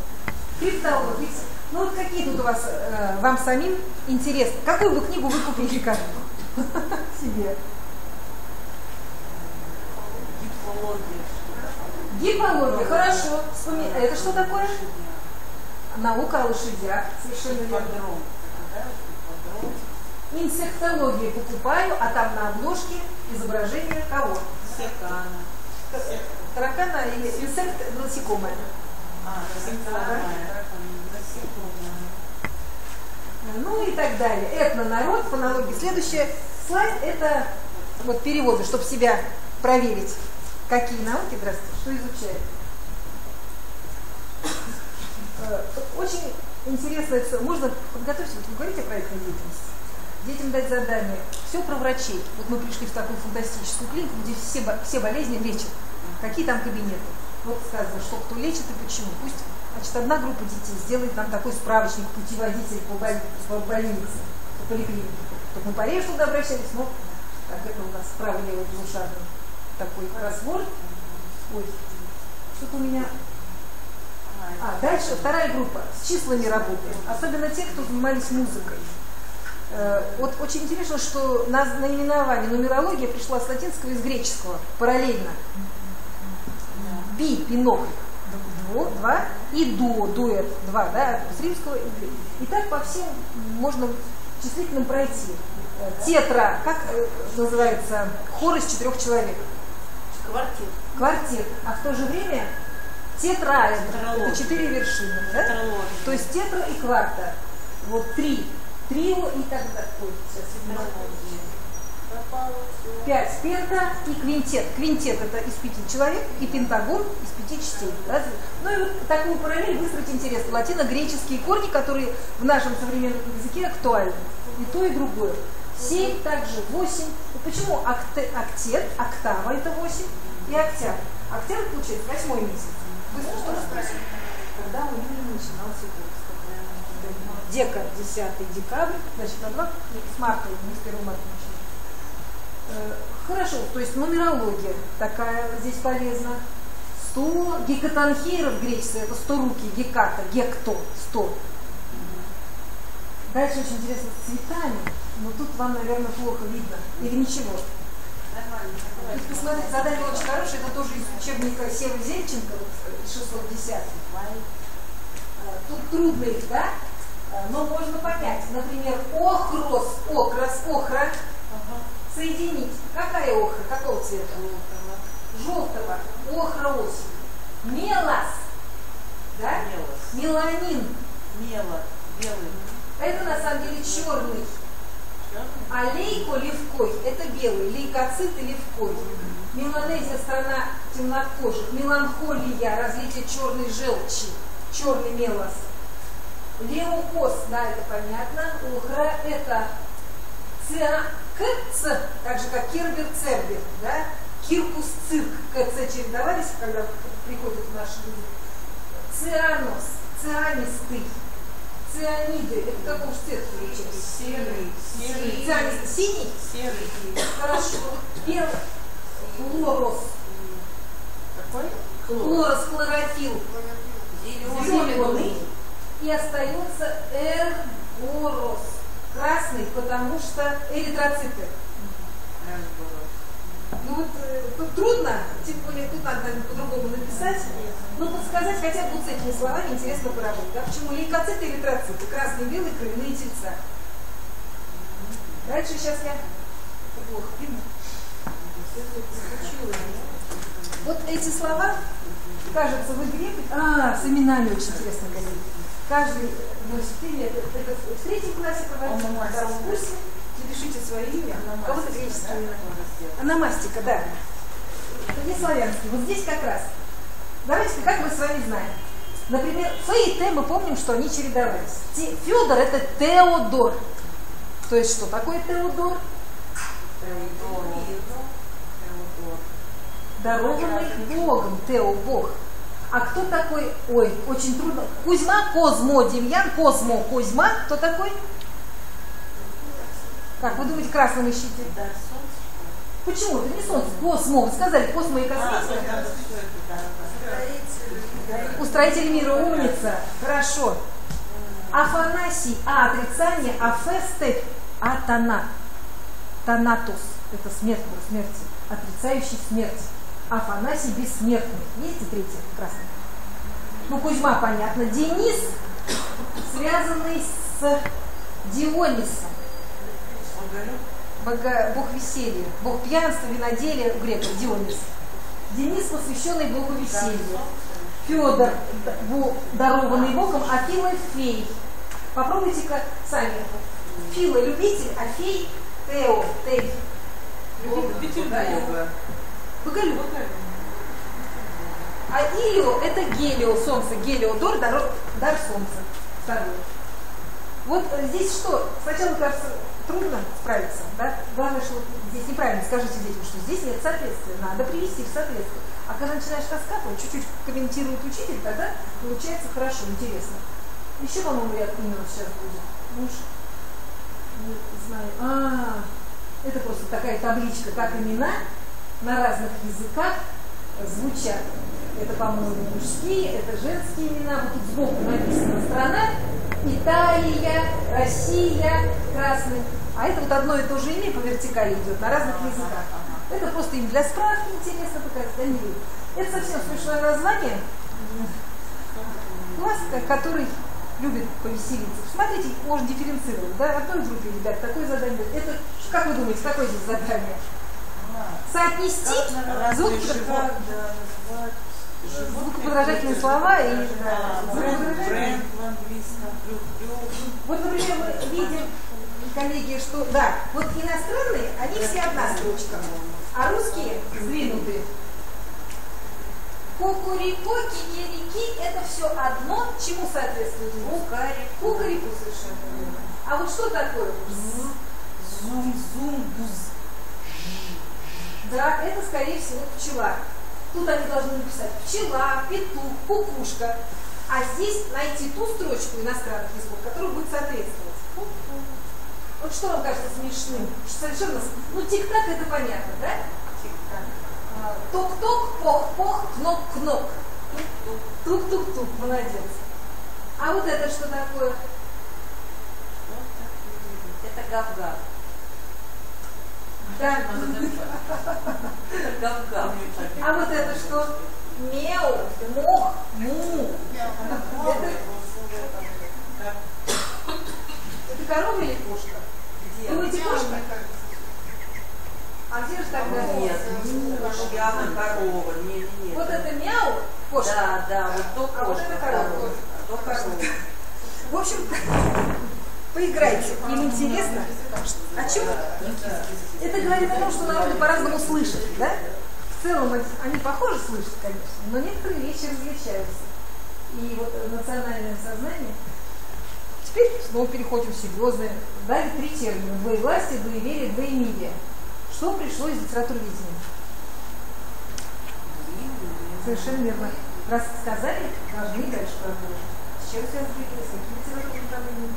Криптология. Ну вот какие тут у вас, э, вам самим интересно? Какую бы книгу вы купили каждому? Себе. Гипология. Гипология, хорошо. Вспоми- Это что такое? Наука о лошадях, совершенно верно. Инсектологию покупаю, а там на обложке изображение кого? Секана. Таракана или инсект насекомое. А. Насекомое. Ну и так далее. Этнонарод, фонология. Следующий слайд это вот переводы, чтобы себя проверить. Какие науки, здравствуйте, что изучают. Э, Очень интересно, можно подготовить, вот вы говорите о проектной деятельности, детям дать задание, все про врачей. Вот мы пришли в такую фантастическую клинику, где все, все болезни лечат. Какие там кабинеты? Вот сказано, что кто лечит и почему. Пусть значит, одна группа детей сделает нам такой справочник, путеводитель по, боль- по больнице, по поликлинике. Только мы пареж туда обращались, но так это у нас справа-лево двушарный такой разбор. Ой, что-то у меня а, дальше вторая группа с числами работает. Особенно те, кто занимались музыкой. Э, Вот очень интересно, что наз- наименование нумерология пришла с латинского и с греческого параллельно. Би, пинокль, дво- два, и дуо, дуэт, два, да, с римского и гре- И так по всем можно числительным пройти. Тетра, как э, называется, хор из четырех человек. Квартир. Квартет. А в то же время тетраэдр. Это четыре вершины. Да? То есть тетра и кварта. Вот три. Трио и так далее. Ой, сейчас, седьмая. Пять пента и квинтет. Квинтет это из пяти человек, и пентагон из пяти частей. Разве? Ну и вот такую параллель выстроить интересно. Латино-греческие корни, которые в нашем современном языке актуальны. И то, и другое. Семь, также восемь. Почему акте- октет, октава это восемь, и октябрь? Октябрь получается восьмой месяц. Быстро что спросить? Когда у Юли начинался год? Дека, 10 декабрь, значит, на два, с марта, не с 1 марта начали. Э, Хорошо, то есть нумерология такая здесь полезна. 100 гекатанхейров греческое, это 100 руки, геката, гекто, 100. Дальше очень интересно с цветами, но тут вам, наверное, плохо видно. Или ничего? Тут, посмотрите, задание очень хорошее, это тоже из учебника Севы Зельченко, вот, э, 610 Э, Тут трудно их, да? Э, Но можно понять. Например, охрос, окрас, охра. Соединить. Какая охра? Какого цвета? Желтого. Охра осень. Мелас. Да? Мелос. Меланин. Мело. Белый. Это на самом деле черный. А лейко левкой – это белый, лейкоцит и левкой. Меланезия – страна темнокожих. Меланхолия – развитие черной желчи, черный мелос. Леукоз, да, это понятно. Ухра – это циакц, так же как Кербер Цербер, да? Киркус цирк, КЦ чередовались, когда приходят в наш язык. Цианос, цианистый, цианиды, это какого же цвета получается? Серый. Серый. Цианистый, синий? Серый. Хорошо. Белый. Хлорос. Какой? Хлорос, хлорофилл. Зеленый. И остается эргорос. Красный, потому что эритроциты. Ну вот э, тут трудно, тем более тут надо наверное, по-другому написать, но подсказать хотя бы вот с этими словами интересно поработать. Да? Почему лейкоциты и эритроциты? Красные, белые, кровяные тельца. Дальше сейчас я... Плохо видно. Вот эти слова, кажется, в игре... А, с именами очень интересно, коллеги. Каждый носит имя. Это, это в третьем классе проводится, в втором курсе. Напишите свое имя. Греческое имя. Аномастика, да. Это не славянский. Вот здесь как раз. Давайте, как мы с вами знаем. Например, Ф и Т мы помним, что они чередовались. Федор это Теодор. То есть что такое Теодор? Дарованный Богом, Тео Бог. А кто такой? Ой, очень трудно. Кузьма, Козмо, Демьян, Козмо, Кузьма. Кто такой? Как вы думаете, красным ищите? Да, солнце. Почему? Это не солнце. Космо. Вы сказали, космо и А, космическое. да. Устроитель мира умница. Хорошо. Афанасий, а отрицание, а фестеп, а тана. Танатус. Это смерть, смерти. Отрицающий смерть. Афанасий бессмертный. И третье красное? Ну, Кузьма, понятно. Денис, связанный с Дионисом. Бога- бог веселья, бог пьянства, виноделия у греков, Дионис. Денис, посвященный богу веселья. Федор, дарованный богом, а фей. Попробуйте-ка сами. Фила любитель, а фей Тео, Тей. Любитель Бога. Боголюб. А Илио это гелио, солнце, гелиодор, дар, дар солнца. Второй. Вот э, здесь что? Сначала кажется трудно справиться, да? Главное, что вот здесь неправильно скажите детям, что здесь нет соответствия. Надо привести в соответствие. А когда начинаешь раскапывать, чуть-чуть комментирует учитель, тогда получается хорошо, интересно. Еще, по-моему, ряд имен сейчас будет. Муж. Не знаю. А, это просто такая табличка, как имена на разных языках звучат. Это, по-моему, мужские, это женские имена. Вот тут сбоку написана страна. Италия, Россия, красный. А это вот одно и то же имя по вертикали идет на разных языках. Это просто им для справки интересно показать. Да не. Это совсем смешное название. Класс, ко- который любит повеселиться. Смотрите, можно дифференцировать. Да? В одной группе, ребят, такое задание. Это, как вы думаете, какое здесь задание? Соотнести звук, да, звукоподражательные слова и Вот, например, мы видим, коллеги, что, да, вот иностранные, они все одна строчка, а русские сдвинутые. Кукурико, кикирики – это все одно, чему соответствует Кукари. Кукарику совершенно. А вот что такое? зум, зум, буз. Да, это, скорее всего, пчела. Тут они должны написать пчела, петух, кукушка. А здесь найти ту строчку иностранных языков, которая будет соответствовать. Вот что вам кажется смешным? Совершенно... Ну, тик-так это понятно, да? А, Ток-ток, пох-пох, кнок-кнок. Тук-тук-тук, молодец. А вот это что такое? Это гав-гав. Да. Гав-гав. А вот это что? Меу, мох, му. Это, это корова или кошка? Думаете, кошка? А где же тогда? Нет, явно корова. Не, не, не. Вот это мяу, кошка. Да, да, вот то А вот кошка, это корова. а то корова. В общем, поиграйте. Им интересно. О чем? Это говорит о том, что народы по-разному слышат, да? В целом они похоже слышат, конечно, но некоторые вещи различаются. И вот национальное сознание. Теперь снова переходим в серьезное. Дали три термина. Двоевластие, двоеверие, двоемирие. Что пришло из литературоведения? Совершенно верно. Раз сказали, должны дальше продолжить. С чем связано с каким литературным направлением?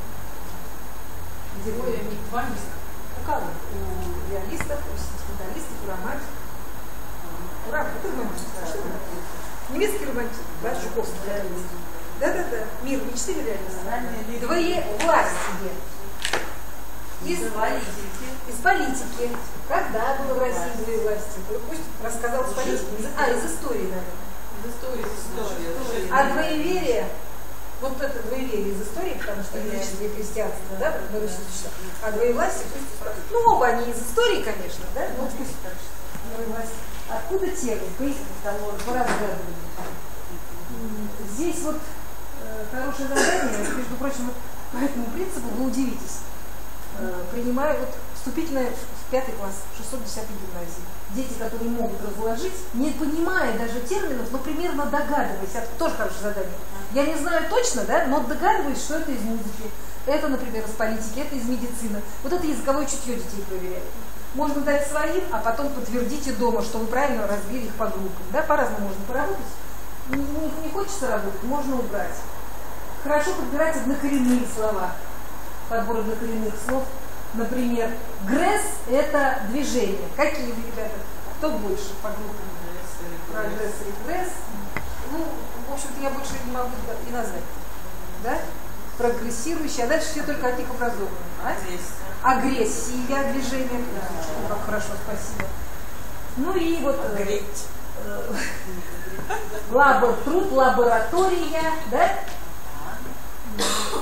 Ой, они два места. у кого? У реалистов, у сентименталистов, у романтиков. У романтиков. Это романтик. Немецкий романтик, да, Жуковский. Да-да-да. Мир мечты реальность? Двое власти. Из, из политики. Когда было в России двое власти? Пусть рассказал с политики. Из- А, из истории, наверное. Из истории, из истории. А двоеверие, вот это двоеверие из истории, потому что язычество и христианство, да, мы решили, что. А двоевластие, пусть, ну оба они из истории, конечно, да, но пусть двоевластие. Откуда термин? Поясните, по разгадыванию. Здесь вот э, хорошее задание, между прочим, вот по этому принципу вы удивитесь. Э, принимаю вот вступительное в пятый класс, 610 гимназии. Дети, которые могут разложить, не понимая даже терминов, но примерно догадываясь, это тоже хорошее задание. Я не знаю точно, да, но догадываюсь, что это из музыки, это, например, из политики, это из медицины. Вот это языковое чутье детей проверяют. Можно дать своим, а потом подтвердите дома, что вы правильно разбили их по группам. Да, по-разному можно поработать. Не- не хочется работать, можно убрать. Хорошо подбирать однокоренные слова. Подбор однокоренных слов. Например, гресс – это движение. Какие вы, ребята? Кто больше по группам? Прогресс, регресс. Ну, в общем-то, я больше не могу и назвать. Да? Прогрессирующие, а дальше все только от них образованы. А? Агрессия, движение. Ну, как хорошо, спасибо. Ну и вот э, Греть. э, лабор, труд, лаборатория, да?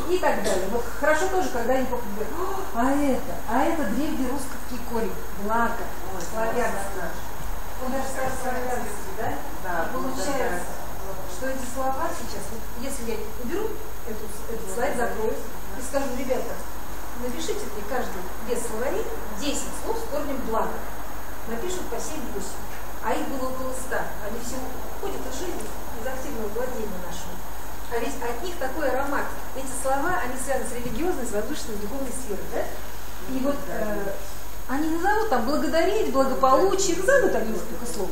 И так далее. Вот хорошо тоже, когда они говорят, «О, а это, а это древнерусский корень, благо, славянский. Он даже скажет славянский, да? Да, И получается, что эти слова сейчас, вот если я уберу эту, этот слайд, закрою и скажу, ребята, напишите мне каждый без словарей 10 слов с корнем благо. Напишут по 7-8. А их было около 100. Они все уходят из жизни, из активного владения нашего. А ведь от них такой аромат. Эти слова, они связаны с религиозной, с возвышенной, с духовной сферой, да? И вот э, они назовут там благодарить, благополучие, назовут они несколько слов.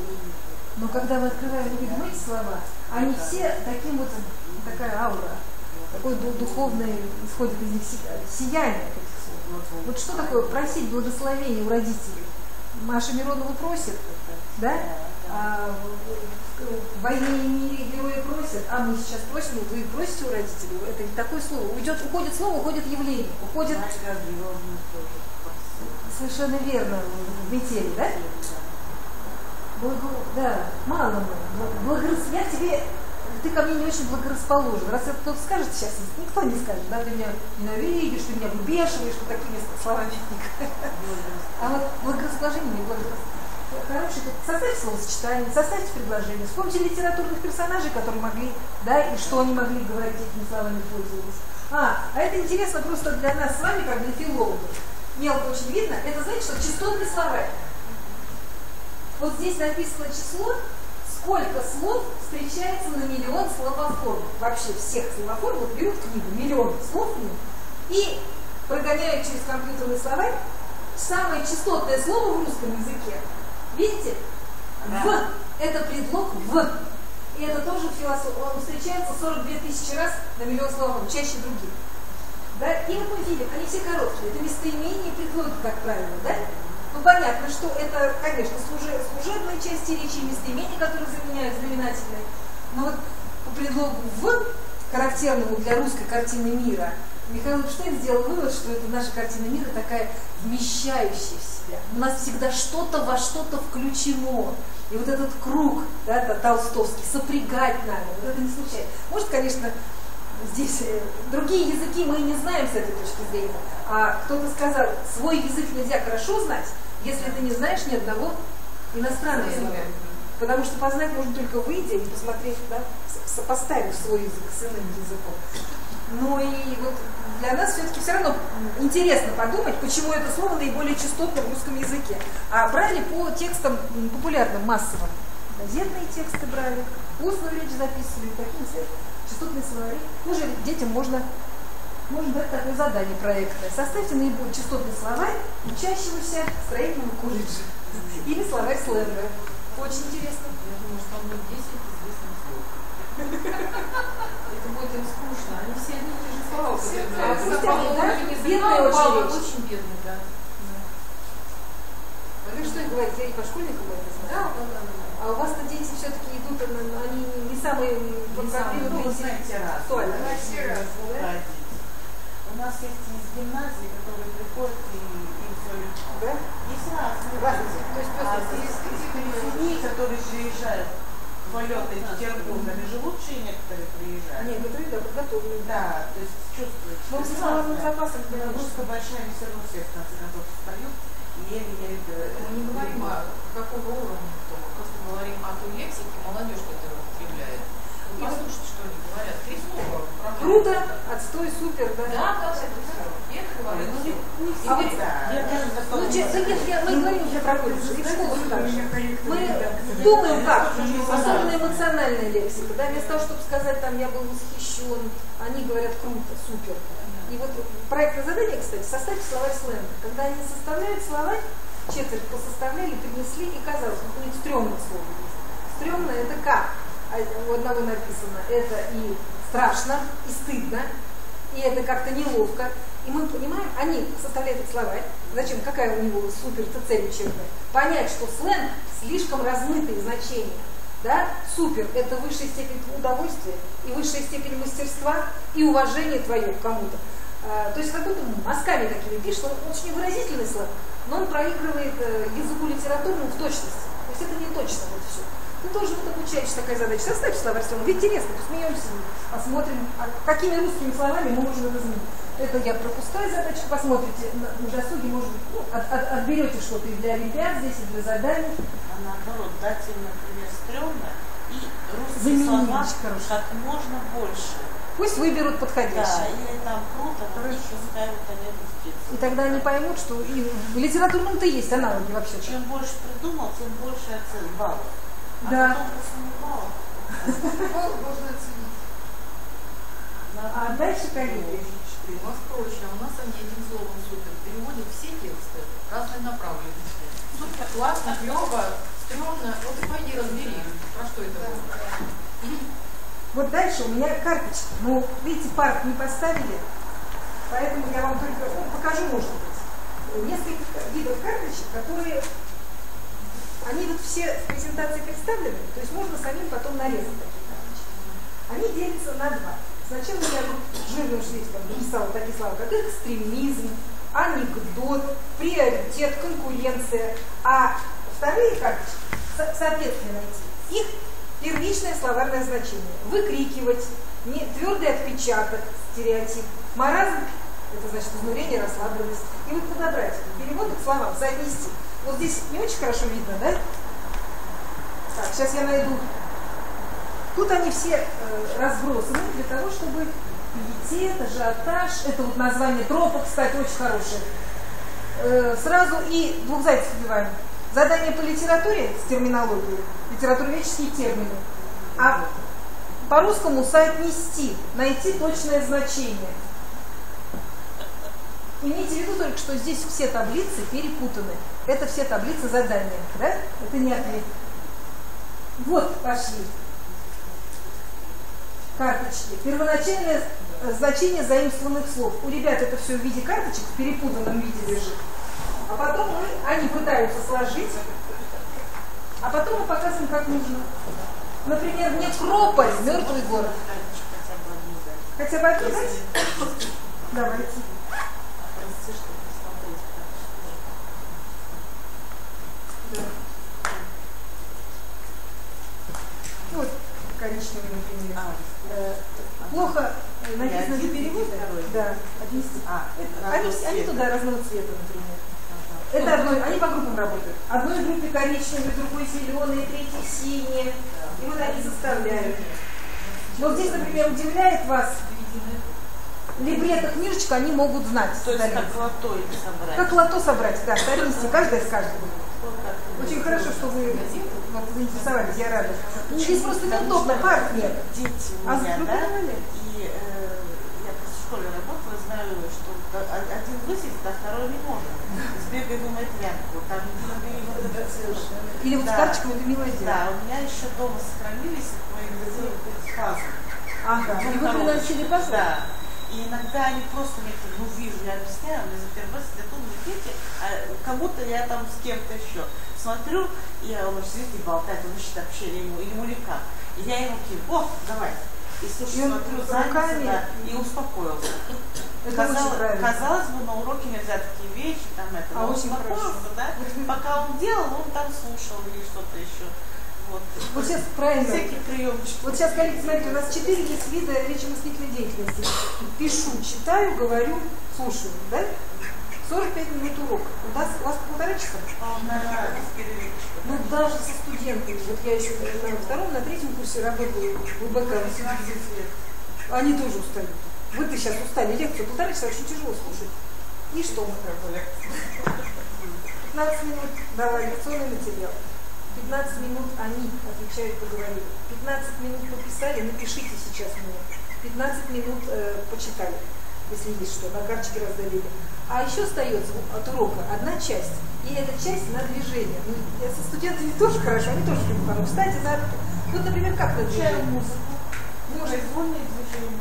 Но когда мы открываем и видим эти слова, они все таким вот, такая аура, такой ду- духовный, исходит из них си- сияние от этих слов. Вот что такое просить благословения у родителей? Маша Миронова просит, да? А в- войне и мире герои просят, а мы сейчас просим, вы просите у родителей, это не такое слово. Уйдет, уходит слово, уходит явление, уходит совершенно верно в метели, да? Благо- да, мало мы. Благорас... Я тебе, ты ко мне не очень благорасположен. Раз это кто-то скажет сейчас, никто не скажет, да, ты меня ненавидишь, ты меня выбешиваешь, вот такими словами. А вот благорасположение не благорасположение. Хороший, тут составьте словосочетание, составьте предложение, вспомните литературных персонажей, которые могли, да, и что они могли говорить этими словами пользовались. А, а это интересно просто для нас с вами, как для филологов. Мелко очень видно, это значит, что частотный словарь. Вот здесь написано число, сколько слов встречается на миллион словоформ. Вообще всех словоформ, вот берут книгу, миллион слов в и прогоняют через компьютерный словарь самое частотное слово в русском языке. Видите? В. Это предлог в. И это тоже философ. Он встречается 42 тысячи раз на миллион словоформ, чаще других. Да? И вот мы видим, они все короткие. Это местоимение и предлоги, как правило, да? Ну, понятно, что это, конечно, служи- служебные части речи, местоимения, которые заменяют знаменательные. Но вот по предлогу «в», характерному для русской картины мира, Михаил Эпштейн сделал вывод, что это наша картина мира такая вмещающая в себя. У нас всегда что-то во что-то включено. И вот этот круг, да, это толстовский, сопрягать надо, вот это не случайно. Может, конечно, здесь э, другие языки мы не знаем с этой точки зрения. А кто-то сказал, свой язык нельзя хорошо знать, если ты не знаешь ни одного иностранного языка. Потому что познать можно только выйдя и посмотреть, да, сопоставив свой язык с иным языком. Ну и вот для нас все-таки все равно интересно подумать, почему это слово наиболее частотно в русском языке. А брали по текстам популярным, массовым. Газетные тексты брали, устную речь записывали, такие частотные словари. Тоже детям можно, можно дать такое задание проектное. Составьте наиболее частотный словарь учащегося строительного колледжа. Или словарь сленга. Очень интересно. Я думаю, что там будет 10 известных слов. Это будет им скучно. Они все одни и те же слова употребляют. А пусть они, да? знаю, очень очень бедный, да. Вы что и говорите, я и по школьникам это знаю. Да, да, да. да. А у вас-то дети все-таки идут, на- они не самые продвинутые ну, знаете, раз. У нас есть из гимназии, которые приходят и им все легко. Да? Есть разные. То есть А просто есть периферии, которые приезжают полеты из Петербурга, они же лучшие некоторые приезжают. некоторые, да, подготовлены. Да, то есть чувствуешь. Но с разное. запасом, Но конечно. Нагрузка большая, они все равно все в конце концов встают еле-еле Мы не говорим о какого уровня мы просто говорим о той лексике, молодежь, которая употребляет. Вы послушайте, что они говорят. Круто, отстой, супер, да. Да, да, все. Я это говорю. Ну, всё. не А вот- Ну, не че- да знаю. нет, я- мы говорим уже про колледж, и. Мы думаем как, особенно эмоциональная лексика, да, вместо того, чтобы сказать, там, я был восхищен, они говорят круто, супер. И вот проектное задание, кстати, составьте словарь сленга. Когда они составляют словарь, четверть посоставляли, принесли, и казалось, у них стрёмное слово есть. Стрёмно это как? А У одного написано, это и страшно, и стыдно, и это как-то неловко. И мы понимаем, они составляют этот словарь, зачем, какая у него супер цель учебная, понять, что сленг слишком размытые значения. Да? Супер – это высшая степень удовольствия и высшая степень мастерства и уважения твое к кому-то. А, то есть как будто мазками такими пишет, он очень выразительный сленг, но он проигрывает э, языку литературному в точности. То есть это не точно вот все. Ну, тоже вот обучающая такая задача. Составьте словарь сленга. Ведь интересно, посмеемся, посмотрим, а какими русскими словами мы можем это изменить. Это я пропускаю задачу, посмотрите на, на досуге, может быть, ну, от- от- отберете что-то и для олимпиад здесь, и для заданий. А наоборот, дать им, например, стрёмно и русские Заменить слова хорошо. как можно больше. Пусть выберут Да, подходящие. или там круто, вот они русские. И тогда они поймут, что и в литературном-то есть аналоги вообще. Чем больше придумал, тем больше оценок баллов. А Да. можно оценить. А дальше, коллеги, У вас проще, а у нас они этим словом супер переводят все тексты разной направленности. Супер, классно, клево, стрёмно. Вот пойди разбери, про что это было. Вот дальше у меня карточка. Ну, видите, парк не поставили, поэтому я вам только ну, покажу, может быть, несколько видов карточек, которые, они вот все в презентации представлены, то есть можно самим потом нарезать такие карточки. Они делятся на два. Сначала я жирным шрифтом написала такие слова, как экстремизм, анекдот, приоритет, конкуренция. А вторые карточки, со- соответственно, эти, их первичное словарное значение. Выкрикивать, не, твердый отпечаток, стереотип, маразм, это значит изнурение, расслабленность. И вот подобрать переводы к словам, соотнести. Вот здесь не очень хорошо видно, да? Так, сейчас я найду Тут они все э, разбросаны для того, чтобы пиетет, ажиотаж, это вот название тропа, кстати, очень хорошее. Э, сразу и двух зайцев убиваем. Задание по литературе с терминологией, литературоведческие термины. А по-русскому соотнести, найти точное значение. Имейте в виду только, что здесь все таблицы перепутаны. Это все таблицы задания, да? Это не ответ. Вот, пошли карточки. Первоначальное э, значение заимствованных слов. У ребят это все в виде карточек, в перепутанном виде лежит. А потом мы, они пытаются сложить, а потом мы показываем, как нужно. Например, некрополь, мертвый город. Хотя бы одну дать? Давайте. Прости, что посмотреть, как что. Да. Ну, Вот коричневый, например. А, Э, Плохо э, написано для перевода. Да, стиль. а, Это- они, они туда разного цвета, например. Ага. Это одной, они по группам работают. Одной группе коричневый, другой зеленый, третий синий. И вот они составляют. Вот здесь, например, удивляет вас либретто, книжечку, они могут знать. То есть как лото собрать. Как лото собрать, да, старинности, каждая с каждым. Очень хорошо, что вы заинтересовались, я рада. Здесь просто неудобно, карт нет. Дети у А меня, да, и э, я просто в школе работала, знаю, что о- один высидит, а второй не может. Сбегай думает янку, там это. Или вот карточкой вот милое дело. Да, у меня еще дома сохранились эти пазлы. Ага. Ну, И вы приносили пазлы? Да. И иногда они просто мне говорят, ну вижу, я объясняю, мне за первый раз умные дети, а кому-то я там с кем-то еще. Смотрю, и он сидит и болтает, он ищет общение ему, ему никак. И я ему кину, о, давай. И слушай, И смотрю, занялся, да, и успокоился. Это Казалось, казалось бы, на уроке нельзя такие вещи, там это, А но очень успокоился, да? Пока он делал, он там слушал или что-то еще. Вот. Вот сейчас правильно. Всякие приемчики. Вот сейчас, коллеги, смотрите, у нас четыре есть вида речи-мыслительной деятельности. Пишу, читаю, говорю, слушаю, да? 45 минут урок. У вас, у вас полтора часа? Ну, даже со студентами, вот я еще на втором, на третьем курсе работаю в ВБК. Они тоже устают. Вы-то сейчас устали, лекцию полтора часа очень тяжело слушать. И что? 15 минут давай лекционный материал. 15 минут они отвечают, поговорили. 15 минут пописали, напишите сейчас мне. 15 минут э, почитали, если есть что, на карточке раздавили. А еще остается от урока одна часть. И эта часть на движение. Ну, со студентами тоже хорошо, они тоже любят помочь. Кстати, за... вот, например, как на движение? музыку. Может. Произвольные движения.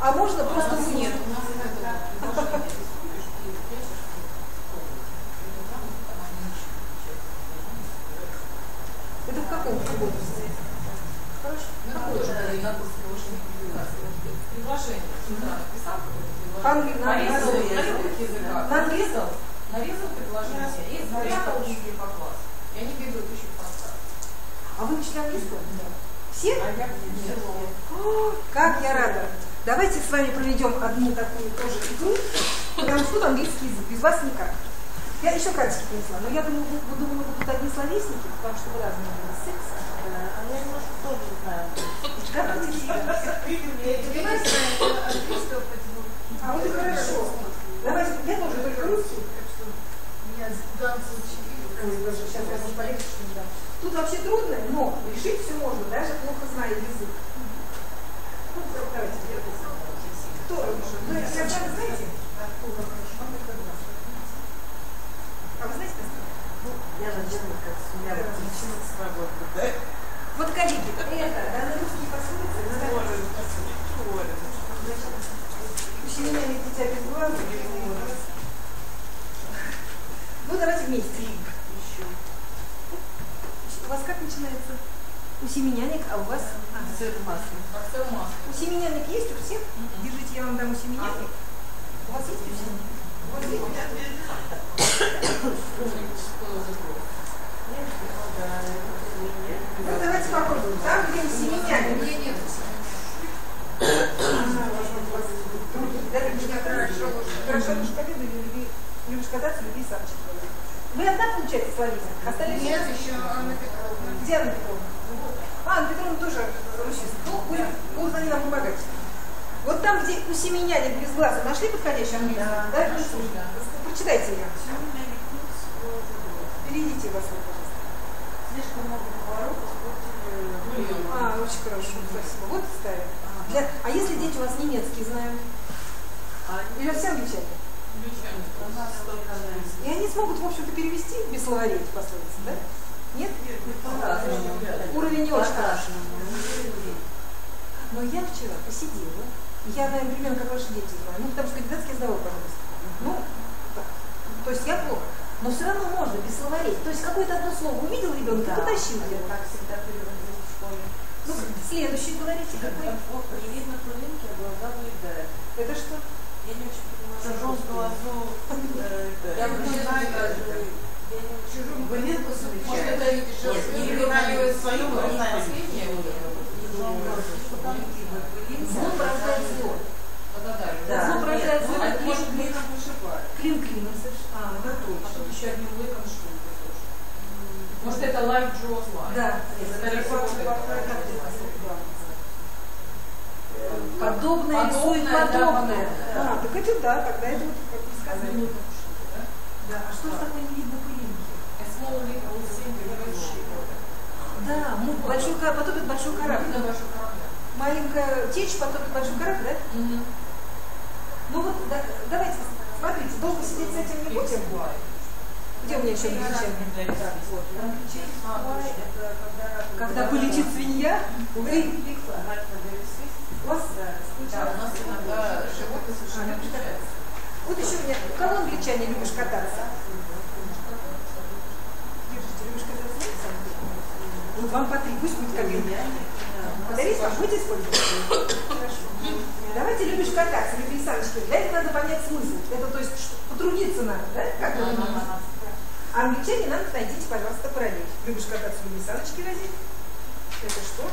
А можно просто нас вынести? нет, у нас это предложение рисуешь и пишешь, там они ищут. Каком возрасте? Хорошо. Ну, иногда повышение квалификации. Приглашение с утра написал какое-то Нарезал? Нарезал предложение и спрятал везде по классу. И они бегают еще контакт. А вы учили английском? Все? А я О, Как я рада. Давайте с вами проведем одну такую тоже игру, потому что английский язык, без вас никак. Я еще карточки принесла, но я думаю, вы, вы думали, будут одни словесники, потому что вы разные были. Секс. А я немножко тоже знаю. А вот и хорошо. Давайте, я тоже только русский. Меня Ой, боже, сейчас я вам полегче что-нибудь дам. Тут вообще трудно, но решить все можно, даже плохо зная язык. Ну, давайте, Кто? Ну, я сами знаете? А вы знаете, Ну, я, наверное, как с меня вот девчонок свободна, да? Вот, коллеги, это, да, на русский пословицы, теория. ущемление дитя без глаза. Ну, давайте вместе. Еще. У вас как начинается? У семеняник, а у вас? А, Сыр масло. Коктейль масло. У семеняник есть у всех? Держите, я вам дам у семеняник. У вас есть у семеняник? Ну, давайте попробуем. Там, где у семеняник. Мне нет. Хорошо, победу, люби, любишь кататься, люби сам Вы одна, получается, Слависа? Остальные Нет, еще Анна Петровна. Где Анна Петровна? А, Анна Петровна тоже русист. Ну, будем, будут они нам помогать. Вот там, где у семеняник без глаза, нашли подходящий английский? Да, да? нашли, да. Прочитайте ее. Переведите его, пожалуйста. Слишком много поворотов, испортили А, очень хорошо, спасибо. Вот ставят. Для... А если дети у вас немецкий знают? А Или все англичане? И они смогут, в общем-то, перевести без словарей эти пословицы, да? Нет? Уровень не очень хороший. Но я вчера посидела, я знаю примерно, как ваши дети знают. Ну, потому что кандидатский сдавал, пожалуйста. Ну, так. То есть я плохо. Но все равно можно без словарей. То есть какое-то одно слово увидел ребенка, Да. потащил его. Так всегда переводили в школе. Ну, следующий говорите, какой? Не видно пылинки, а глаза выедают. Это что? Я не очень понимаю. Чужом глазу это, Я не знаю, Я не очень Чужую былинку Может, это не переваривает свою, мы знаем. Последнее чужом глазу. Зло порождает зло. Да. Зло порождает зло. это может вышибает. Клин клином совершенно. А, ну, А точно. тут еще одним лыком тоже. Может, это life draws life. Да. Это. Подобное рисует Подобное, да. А, так это да, тогда это вот как вы А сказали. да? Да, а что ж такое не видно пылинки? Ship. Да, большой, ка- потопит большой корабль. Маленькая течь потопит большой корабль, да? Ну вот, да- давайте, смотрите, долго сидеть с этим не будем. Где у меня еще вот. Это когда... Когда полетит свинья, вы... У вас Да, у нас иногда животные совершенно отличаются. Вот еще у меня, у кого англичане любишь кататься? Держите, любишь кататься? Вот вам по три, пусть будет кабинка. Подарить вам, будете использовать? Хорошо. Давайте любишь кататься, любые саночки. Для этого надо понять смысл. Это то есть потрудиться надо, да? Как вы Ага. А англичане надо найдите, пожалуйста, параллель. Любишь кататься, любые саночки возить? Это что?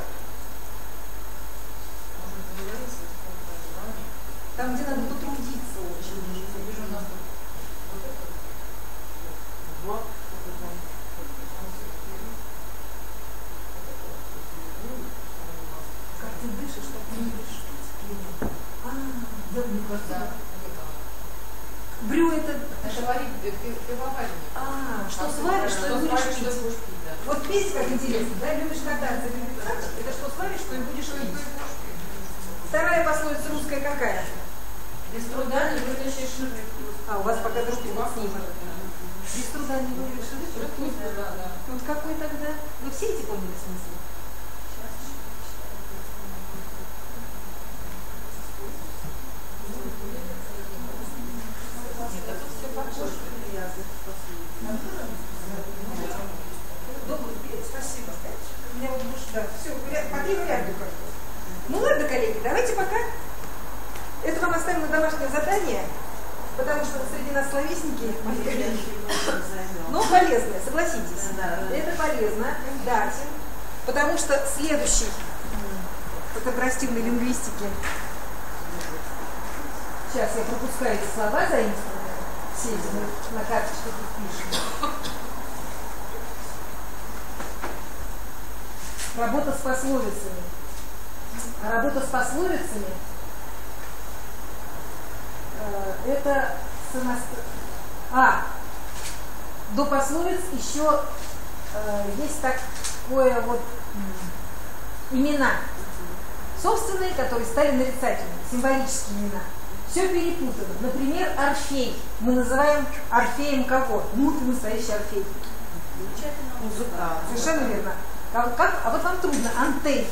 Там, где надо потрудиться очень. Я вижу, у нас тут вот это. Вот. Как ты дышишь, так не дышишь. А, да, мне Да, кажется. вот это. Брю это... Это варить э, пи- пивоварение. А, что сваришь, что и будешь сваришь, что и пить. будешь пить, да. Вот пить, как интересно, да? Любишь кататься, любишь кататься. Это что сваришь, что и будешь пить. Вторая пословица русская какая? Без труда не вытащишь рыбу. А, у вас пока друг вот с ним. Без труда не вырвешь рыбу. Да, да. Вот какой тогда? Вы все эти поняли смысл? Нет, это все похоже. Добрый день, спасибо. У меня вот душ, да, все, по три варианта как бы. Ну ладно, коллеги, давайте пока. Это вам оставим на домашнее задание, потому что среди нас словесники, мои коллеги. Но полезное, согласитесь. Да, да. Это полезно, да. Потому что следующий м, по корпоративной лингвистике. Сейчас я пропускаю эти слова заимствованные. Все эти мы на карточке тут пишем. Работа с пословицами. А работа с пословицами э, это самост- А, до пословиц еще э, есть такое вот имена. Собственные, которые стали нарицательными, символические имена. Все перепутано. Например, Орфей. Мы называем Орфеем кого? Ну, ты настоящий Орфей. Музыкант. Совершенно верно. Как, как- а вот вам трудно. Антей.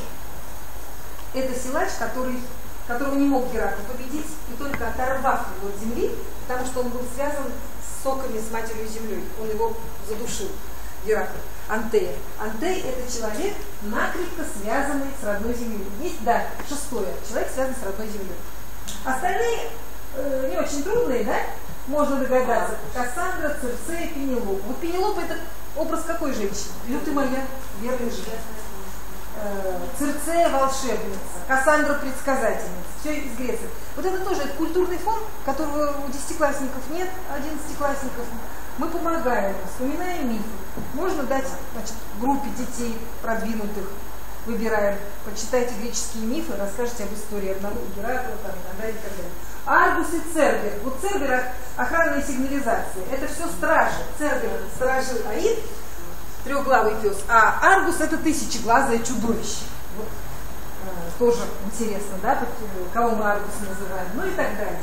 Это силач, который, которого не мог Геракл победить, и только оторвав его от земли, потому что он был связан с соками с матерью землей. Он его задушил, Геракл. Антея. Антей – это человек, накрепко связанный с родной землей. Есть, да, шестое. Человек связан с родной землей. Остальные э, не очень трудные, да? Можно догадаться. Кассандра, Церцея, Пенелопа. Вот Пенелопа это образ какой женщины? Ну моя верная жена. Э, волшебница, Кассандра предсказательница. Все из Греции. Вот это тоже это культурный фон, которого у десятиклассников нет, а одиннадцатиклассников. Мы помогаем, вспоминаем мифы. Можно дать значит, группе детей продвинутых, выбираем, почитайте греческие мифы, расскажите об истории одного Геракла там, и так далее, и так далее. Аргус и Цербер. Вот Цербер – охранная сигнализация. Это все стражи. Цербер – сторожил Аид, трехглавый пес, а Аргус – это тысячеглазое чудовище. Вот, э, тоже интересно, да, под- э, кого мы Аргус называем, ну и так далее.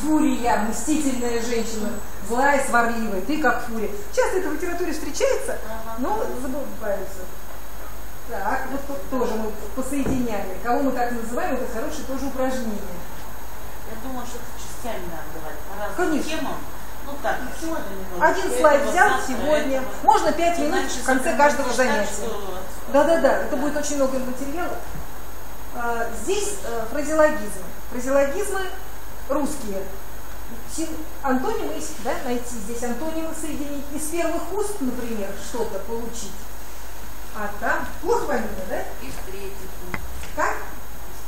Фурия, мстительная женщина, злая, сварливая, ты как фурия. Часто это в литературе встречается, но забывается. Так, вот тут тоже мы посоединяли. Кого мы так называем, это хорошее тоже упражнение. Я думаю, что это частями надо давать по разным Конечно. темам. Ну так, сегодня немного. Один слайд взял завтра сегодня. этого. Можно пять минут в конце каждого занятия. Да-да-да, это будет очень много материала. А, Здесь э, фразеологизмы. Фразеологизмы русские. Антонимы да, найти здесь антонимы соединить. Из первых уст, например, что-то получить. А там плохо понятно, да? И в третий пункт. Как?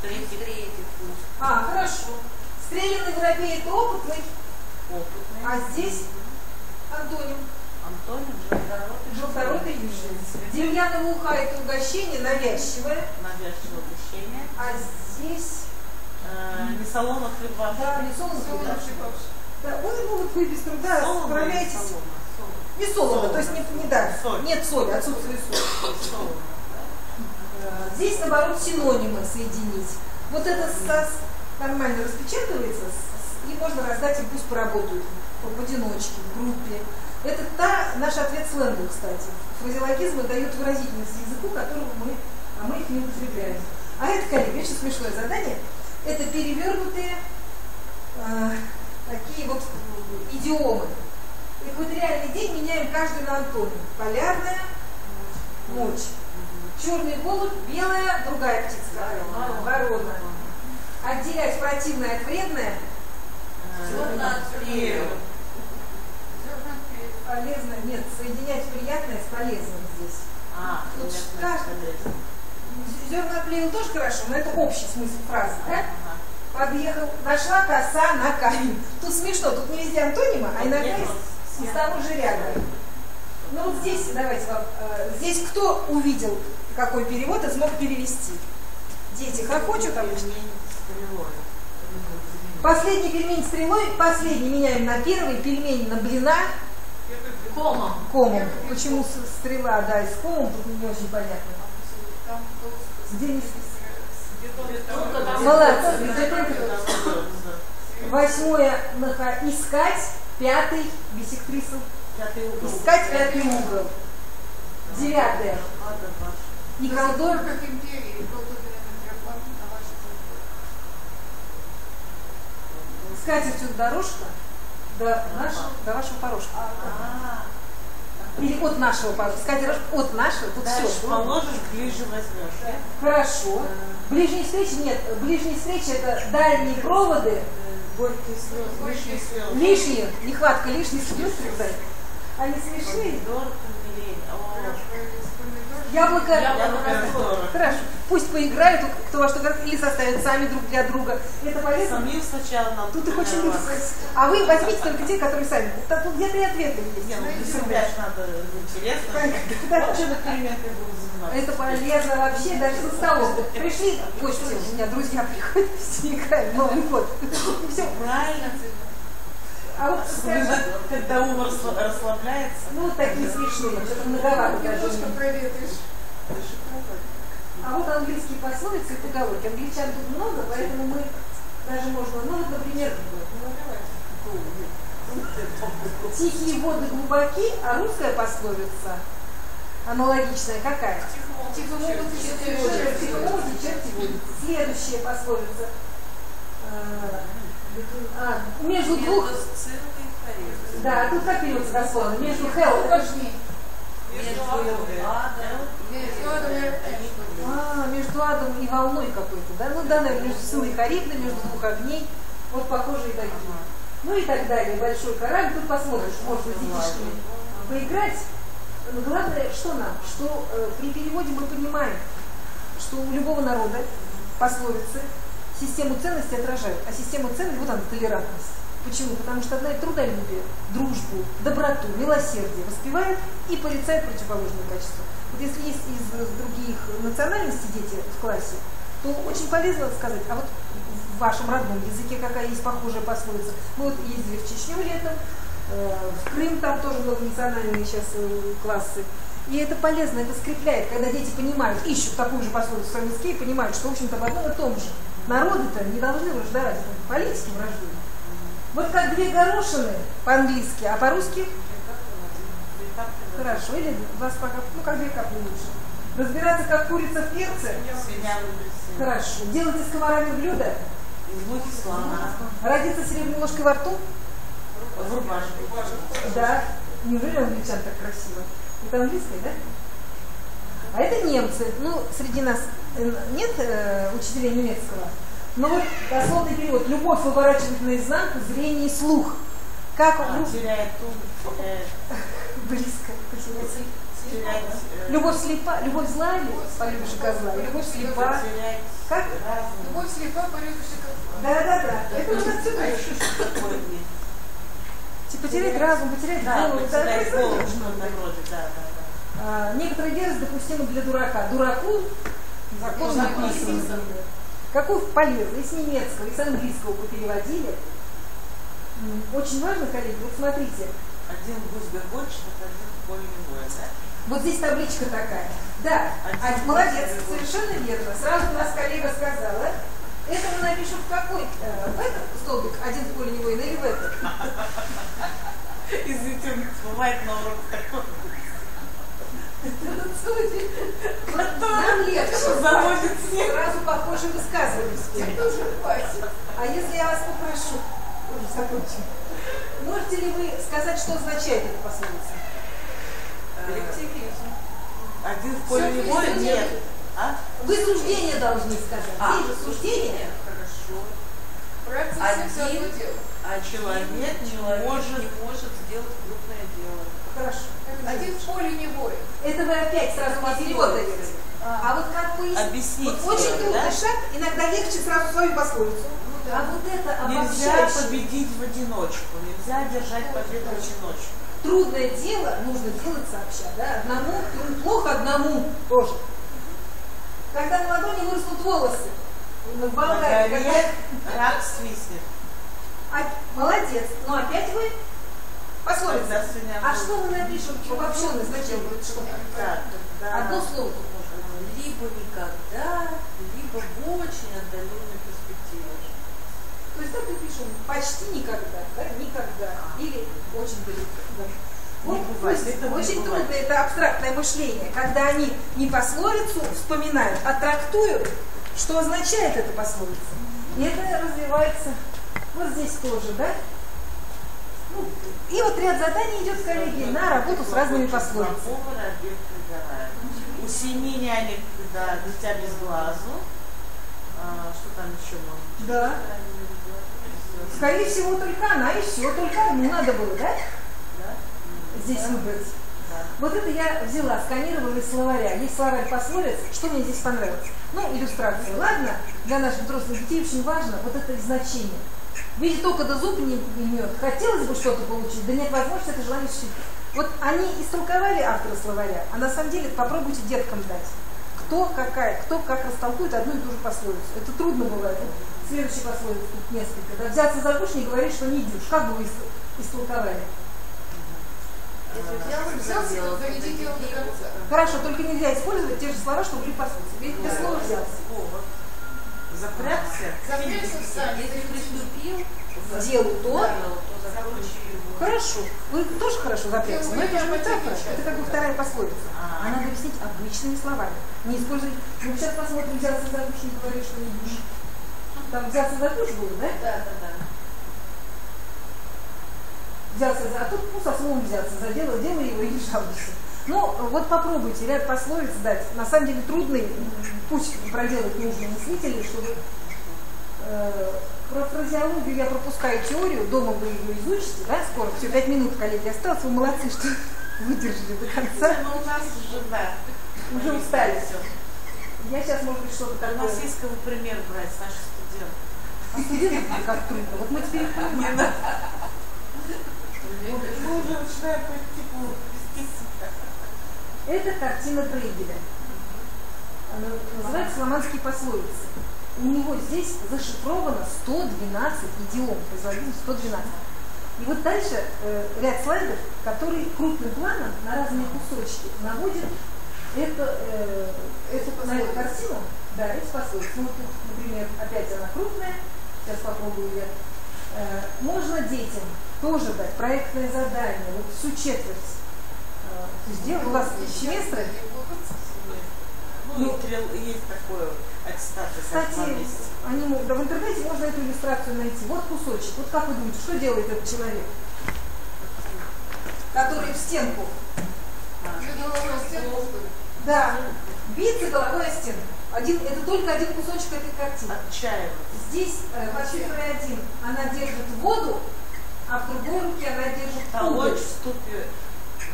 И в третий пункт. А, хорошо. Стрелянный воробей это опытный, Опытный. а здесь антоним. Антонин, желторотый. Желторотый южный. Демьяново уха это угощение навязчивое, Навязчивое угощение. а здесь Э, не солоно хлеба. да, не солоно, да. Вот и могут вы без труда солоно? Не солоно, то есть не, не да, Соль. нет соли. Солоно. Солоно. Э, Здесь, наоборот, синонимы соединить. Вот это сос нормально распечатывается, и можно раздать им, пусть поработают в одиночке, в группе. Это та, наш ответ сленгу, кстати. Фразеологизмы дают выразительность языку, которого мы, а мы их не употребляем. А это, коллеги, очень смешное задание. Это перевернутые э, такие вот э, идиомы. Экваториальный день меняем каждый на антоним. Полярная, ночь. Черный голубь, белая, другая птица. Ворона. Отделять противное от вредное, полезно, нет, соединять приятное с полезным здесь. А, Тут каждый-. Зерна отклеил тоже хорошо, но это общий смысл фразы, да? Подъехал, нашла коса на камень. Тут смешно, тут не везде антонима, а иногда есть из того же ряда. Ну вот здесь, давайте вам, э, здесь кто увидел, какой перевод и смог перевести? Дети хохочут обычно. Последний пельмень стрелой, последний меняем на первый, пельмень на блина, Комом. комом. Почему стрела, да, и с комом, тут не очень понятно. Там Молодцы. Восьмое искать, пятый бисектрису. Пятый угол. Искать пятый угол. Девятое. Николдор. Вашей Скатертью дорожка до нашего, до вашего порожка. Или от нашего порожка. Скатерть от нашего, тут Дальше все. положишь, ближе возьмешь. Хорошо. Ближние встречи нет. Ближние встречи это дальние проводы. Горькие слезы. Лишние слезы. Лишние. Нехватка лишних слез, ребят. Они смешные. Помидор, помидорень. Яблоко. Хорошо. Пусть поиграют, кто во что говорит, или составят сами друг для друга. Это полезно. Самим сначала надо Тут их очень легко. А вы возьмите только те, которые сами. Тут где-то и ответы есть. Не, ну надо интересно. Да. Вот чем эксперименты буду заниматься. Это полезно вообще даже за столом. Пришли гости, у меня друзья приходят, все играем, Новый год. Все. Правильно. А вот скажи, Когда ум расслаб- расслабляется. ну вот такие смешные, что-то многовато. Немножко проветришь. А вот английские пословицы и поговорки. Англичан тут много, поэтому мы даже можно, ну вот, например, тихие воды глубоки, а русская пословица аналогичная какая? Тихо могут еще Черти водятся. Следующая пословица. А, между двух... Да, тут как переводится дословно? Между. Важнее. Между А, между адом и волной какой-то, да? Ну да, наверное, между Сылой и Харибдой, между двух огней. Вот похожие такие. Ну и так далее. Большой корабль. Тут посмотришь, можно с детишками поиграть. Но главное, что нам? Что э, при переводе мы понимаем, что у любого народа пословицы систему ценностей отражают. А система ценностей, вот она, толерантность. Почему? Потому что одна и трудолюбие, дружбу, доброту, милосердие воспевает и порицает противоположные качества. Вот если есть из других национальностей дети в классе, то очень полезно сказать, а вот в вашем родном языке какая есть похожая пословица. Мы вот ездили в Чечню летом, э, в Крым, там тоже многонациональные сейчас э, классы. И это полезно, это скрепляет, когда дети понимают, ищут такую же пословицу в своем языке и понимают, что, в общем-то, в одном и том же. Народы-то не должны враждовать, это политики враждуют. Вот как две горошины по-английски, а по-русски хорошо, или два пока, ну как две капли лучше. Разбираться, как курица в перце, хорошо. Делать из комарами блюдо, Из мухи слона. родиться серебряной ложкой во рту, В рубашке. да. Неужели англичан так красиво? Это английское, да? А это немцы. Ну, среди нас э, нет э, учителей немецкого. Ну вот дословный перевод. Любовь выворачивает наизнанку зрение и слух. Как А, в теряет ум, близко. теряет, э, Любовь слепа, любовь зла или полюбишь козла, любовь слепа. Как? Любовь слепа, полюбишь как Да, да, да. Это уже А отсюда. еще что такое есть? Типа потерять разум, потерять голову. да, потерять голову, да, да, да. А, некоторые дерзость допустимы для дурака. Дураку закон написан. Каков полезный, из немецкого, из английского вы переводили. Очень важно, коллеги, вот смотрите, Один гусь горбольчик, один поле да? вот здесь табличка такая. Да, Один а, молодец, совершенно верно. Сразу у нас коллега сказала. Это мы напишем в какой? э, В этот столбик, один в поле невойный или в этот? Извините, у нас бывает на урок такое. Нам легче. Заводит снег. Сразу похоже высказывались. Уже хватит. А если я вас попрошу, Ой, закончим. можете ли вы сказать, что означает эта пословица? Коллективизм. Один в поле не воин? Нет. А? Вы суждение должны сказать. А. Здесь же суждение. Хорошо. Один. А Человек не человек может- не может сделать крупное дело. Хорошо. Один в поле не воин. Это вы опять сразу на перевод даете. А вот как пояснить? Объяснить Вот очень трудный да? шаг, иногда легче сразу свою пословицу. А вот это Нельзя обобщающее. победить в одиночку, нельзя держать победу в одиночку. Трудное дело нужно делать сообща. Да? Одному плохо одному тоже. Когда на ладони вырастут волосы, когда- горе рак свистнет. А, молодец. Но опять вы пословица. Когда А будет- что мы напишем? Обобщенное значение. Вот что? Да, да. Одно слово можно. Либо никогда, либо в очень отдаленной перспективе. То есть так и пишем почти никогда, да, никогда, или очень далеко. Да. Вот бывает, это очень трудно, это абстрактное мышление, когда они не пословицу вспоминают, а трактуют, что означает эта пословица. И это развивается вот здесь тоже, да? Ну, и вот ряд заданий идет, коллеги, на работу с разными пословицами. У семи нянек, да, дитя без глазу. А, что там еще может? Да. Скорее всего, только она и все, только одну надо было, да? Да? Здесь выбрать. Вот это я взяла, сканировала из словаря. Есть словарь пословиц. Что мне здесь понравилось? Ну, иллюстрация. Ладно, для наших взрослых детей очень важно вот это значение. Видите, только до зуб не имет. Хотелось бы что-то получить, да нет возможности это желание осуществить. Вот они истолковали авторы словаря, а на самом деле попробуйте деткам дать. Кто какая, кто как растолкует одну и ту же пословицу. Это трудно бывает. Следующая пословица тут несколько. Да, взяться за гуш не говори, что не идешь. Как бы вы ист- истолковали? Если взялся за Взялся, дело, то доведи дело до конца. Хорошо, только нельзя использовать те же слова, что были по сути. Ведь слова взялся. Повар. Запрягся. Запрягся. Если приступил делу то. Хорошо. Вы тоже хорошо запрягся, но это же метафора. Это как бы вторая пословица. А. Надо объяснить обычными словами. Не использовать. Ну, сейчас посмотрим, взялся за гуш, не говори, что не будешь. Там взяться за гуш было, да? Да, да, да. Взялся за, а тут ну, со словом взяться за дело, делай его и не жалуйся. Ну, вот попробуйте ряд пословиц дать. На самом деле трудный путь проделать нужно мыслителей, чтобы э, про фразеологию я пропускаю теорию, дома вы ее изучите, да, скоро, все, пять минут, коллеги, осталось, вы молодцы, что выдержали до конца. Ну, у нас уже, да. Уже устали. Я сейчас, может быть, что-то У такое. нас есть кого пример брать с наших студентов. А студентам как трудно. Вот мы теперь их понимаем. Мы уже начинаем по типу вести себя. Это картина Брейгеля. Называется «Фламандские пословицы». У него здесь зашифровано 112 идиом, производительность 112. И вот дальше э, ряд слайдов, которые крупным планом на разные кусочки наводят это, э, эту, на эту картину, да, эти пословицы. Ну, вот например, опять она крупная, сейчас попробую я. Э, можно детям тоже дать проектное задание, вот всю четверть э, сделать. У вас семестры, Ну, и трил- есть такое аттестация Кстати, они могут, да в интернете можно эту иллюстрацию найти. Вот кусочек. Вот как вы думаете, что делает этот человек? Который в стенку. Ли? Да, биться головой о стенку. Один, это только один кусочек этой картины. Отчаиваться. Здесь э, цифрой один она держит воду, а в другой руке она держит Толочь в ступе,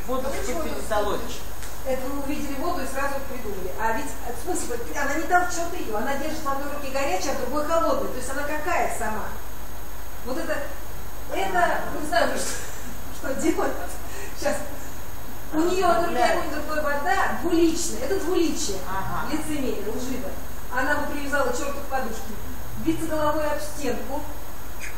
воду в ступе не толочь. Это вы увидели воду и сразу придумали. А ведь, э, в смысле, она не толчет ее, она держит в одной руке горячей, а в другой холодной. То есть она какая сама? Вот это, это, не знаю, что, что делать. Сейчас. У нее руке огонь, другой вода, двуличная. Это двуличие. Ага. Лицемерие, лживо. Она бы привязала черту к подушке. Биться головой об стенку.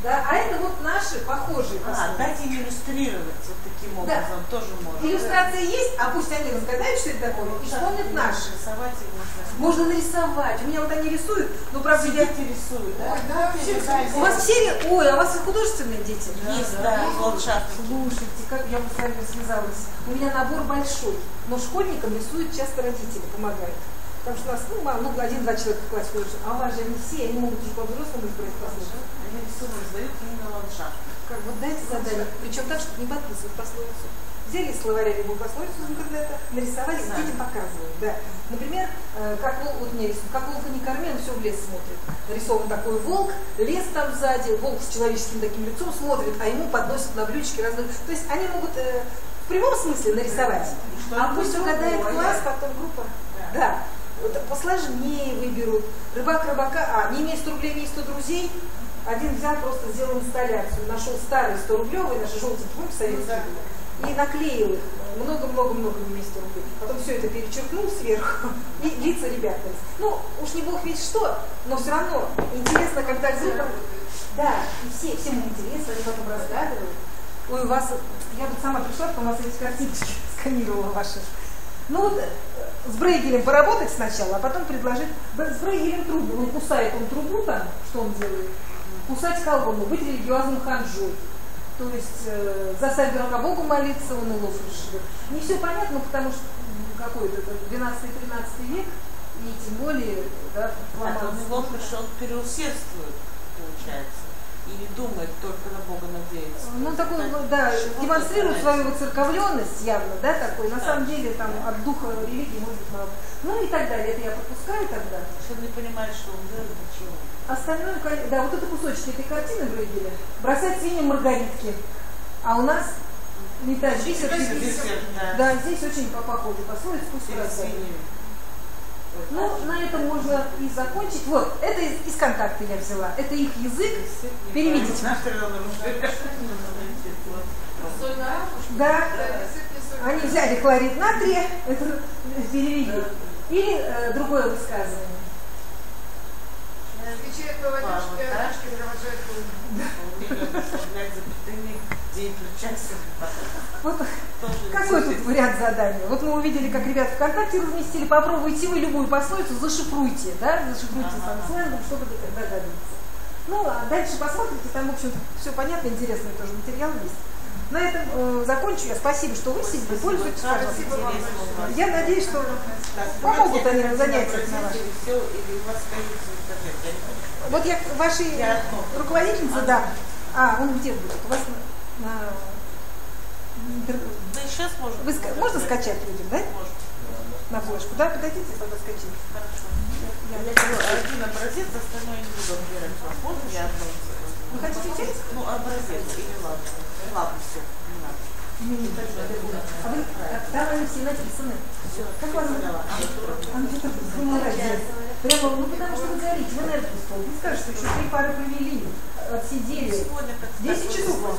Да? А это вот наши похожие. А, пословицы. дать им иллюстрировать вот таким Да. образом тоже можно. Иллюстрация есть, а пусть они разгадают, что это такое, и вспомнят наши. Рисовать и можно. Можно нарисовать. У меня вот они рисуют, но правда я... Сидите рисуют, да? Ой, да, вообще Да, У вас все... Ой, а у вас и художественные дети? Есть, да, ландшафт. Слушайте, как я бы с вами связалась. У меня набор большой, но школьникам рисуют часто родители, помогают. Потому что у нас, ну, ну, один-два человека в классе ходят, а у вас же они все, они могут уже по-взрослому избрать пословицу. Они рисунок сдают именно ландшафт. Как вот дайте задание, причем так, чтобы не подписывать пословицу. Взяли из словаря любую пословицу из интернета, нарисовали, Сами. детям показывают. Да. Например, э, как волк, вот мне рисуют, как волка не корми, он все в лес смотрит. Нарисован такой волк, лес там сзади, волк с человеческим таким лицом смотрит, а ему подносят на блюдечке разных. То есть они могут э, в прямом смысле нарисовать, Что а пусть угадает класс, потом группа. Да. Да. Вот посложнее выберут. Рыбак рыбака, а, не имея 100 рублей, имея 100 друзей, один взял, просто сделал инсталляцию, нашел старый 100 рублевый, наши желтые, помните, советские, и наклеил их, много-много-много не 100 рублей. Потом все это перечеркнул сверху, и лица ребят. Ну, уж не бог ведь что, но все равно интересно, когда группа... Да, и все, всем интересно, они потом разгадывают. Ой, у вас, я бы сама пришла, потом у вас эти картиночки сканировала ваши. Ну вот э, с Брейгелем поработать сначала, а потом предложить. С Брейгелем трубу, он кусает он трубу там, что он делает? Кусать колонну, быть религиозным ханжой. То есть э, заставить дурака Богу молиться, он и лов решил. Не все понятно, потому что какой-то это 12-13 век, и тем более, да, А он он переусердствует, получается. И не думает только на Бога надеяться. Ну, такой, Так, да, демонстрирует свою воцерковленность явно, да, такой. На Да. самом деле, там, от духа религии может быть мало. Ну и так далее. Это я пропускаю тогда. Что он не понимает, что он делает, для чего. Остальное, да, вот это кусочки этой картины Брейгеля. Бросать свиньям маргаритки. А у нас Бисер, бисер. бисер, да. Да, здесь очень по- похоже. Пословиц пусть Перед бросают. свиньями. Ой, Ну, на этом можно и закончить. Вот, это из, из контакта я взяла. Это их язык. Переведите. Да, они взяли хлорид натрия, это перевели. Или э, другое высказывание. По водичке, а день ключаться. Вот Тоже какой тут вариант задания? Вот мы увидели, как ребята ВКонтакте разместили. Попробуйте вы любую пословицу, зашифруйте, да, зашифруйте Ага. сам сленгом, чтобы догадываться. Ну, а дальше посмотрите, там, в общем, все понятно, интересный тоже материал есть. На этом э, закончу я. Спасибо, что вы сидели, пользуйтесь, пожалуйста. Я надеюсь, что помогут они на занятиях на ваших. Вот я вашей руководительница, да. А, он где будет? У вас на, Да и сейчас можно. Вы ска- можно скачать людям, да? Можно. На флешку, да? Подойдите, тогда скачать. Хорошо. Я, Я беру один образец, остальное не буду отбирать. Можно я взяла? Вы хотите взять? Ну, образец или ладно. Ладно, все. А вы, а, там они все написаны. Все, Как. Анжела, вы молодец. Прямо, ну потому что вы горите, вы энергию стол. Вы скажете, что еще три пары провели, отсидели. 10 часов у вас.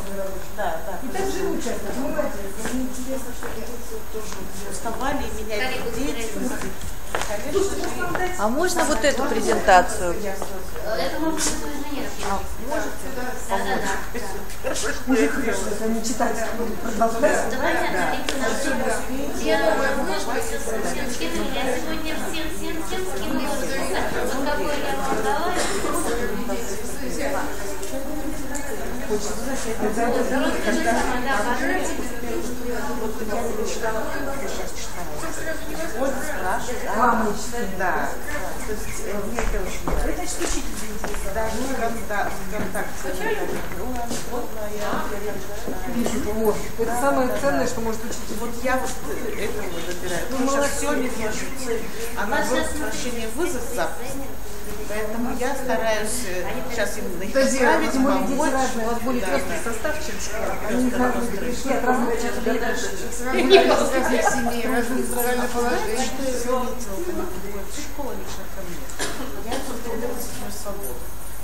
Да, да. И так живут часто. Молодец. Мне интересно, что все тоже. Уставали и менять А можно вот эту презентацию? Это может быть инженер. Можете, это они читать будут Да понятно, Я всем скинули, я. Вот я вам дала, вот то же самое, да. Вот. Да. То есть э, мне это очень Это нравится. в конта- в контакте. Ну, я читаю. Вот. Это самое ценное, что может учитель. Вот я вот этого выбираю. Потому что все не вложится. Она будет прощение вызов запросто. Поэтому я стараюсь э, сейчас им их исправить, Тем более дети помочь. разные, у вас более Да, пестрый да. состав, чем школа. Они из разных пришли от разных Разные разных семей, разные положения. Что я заметила, школа лично ко мне, я контролирую свою свободу.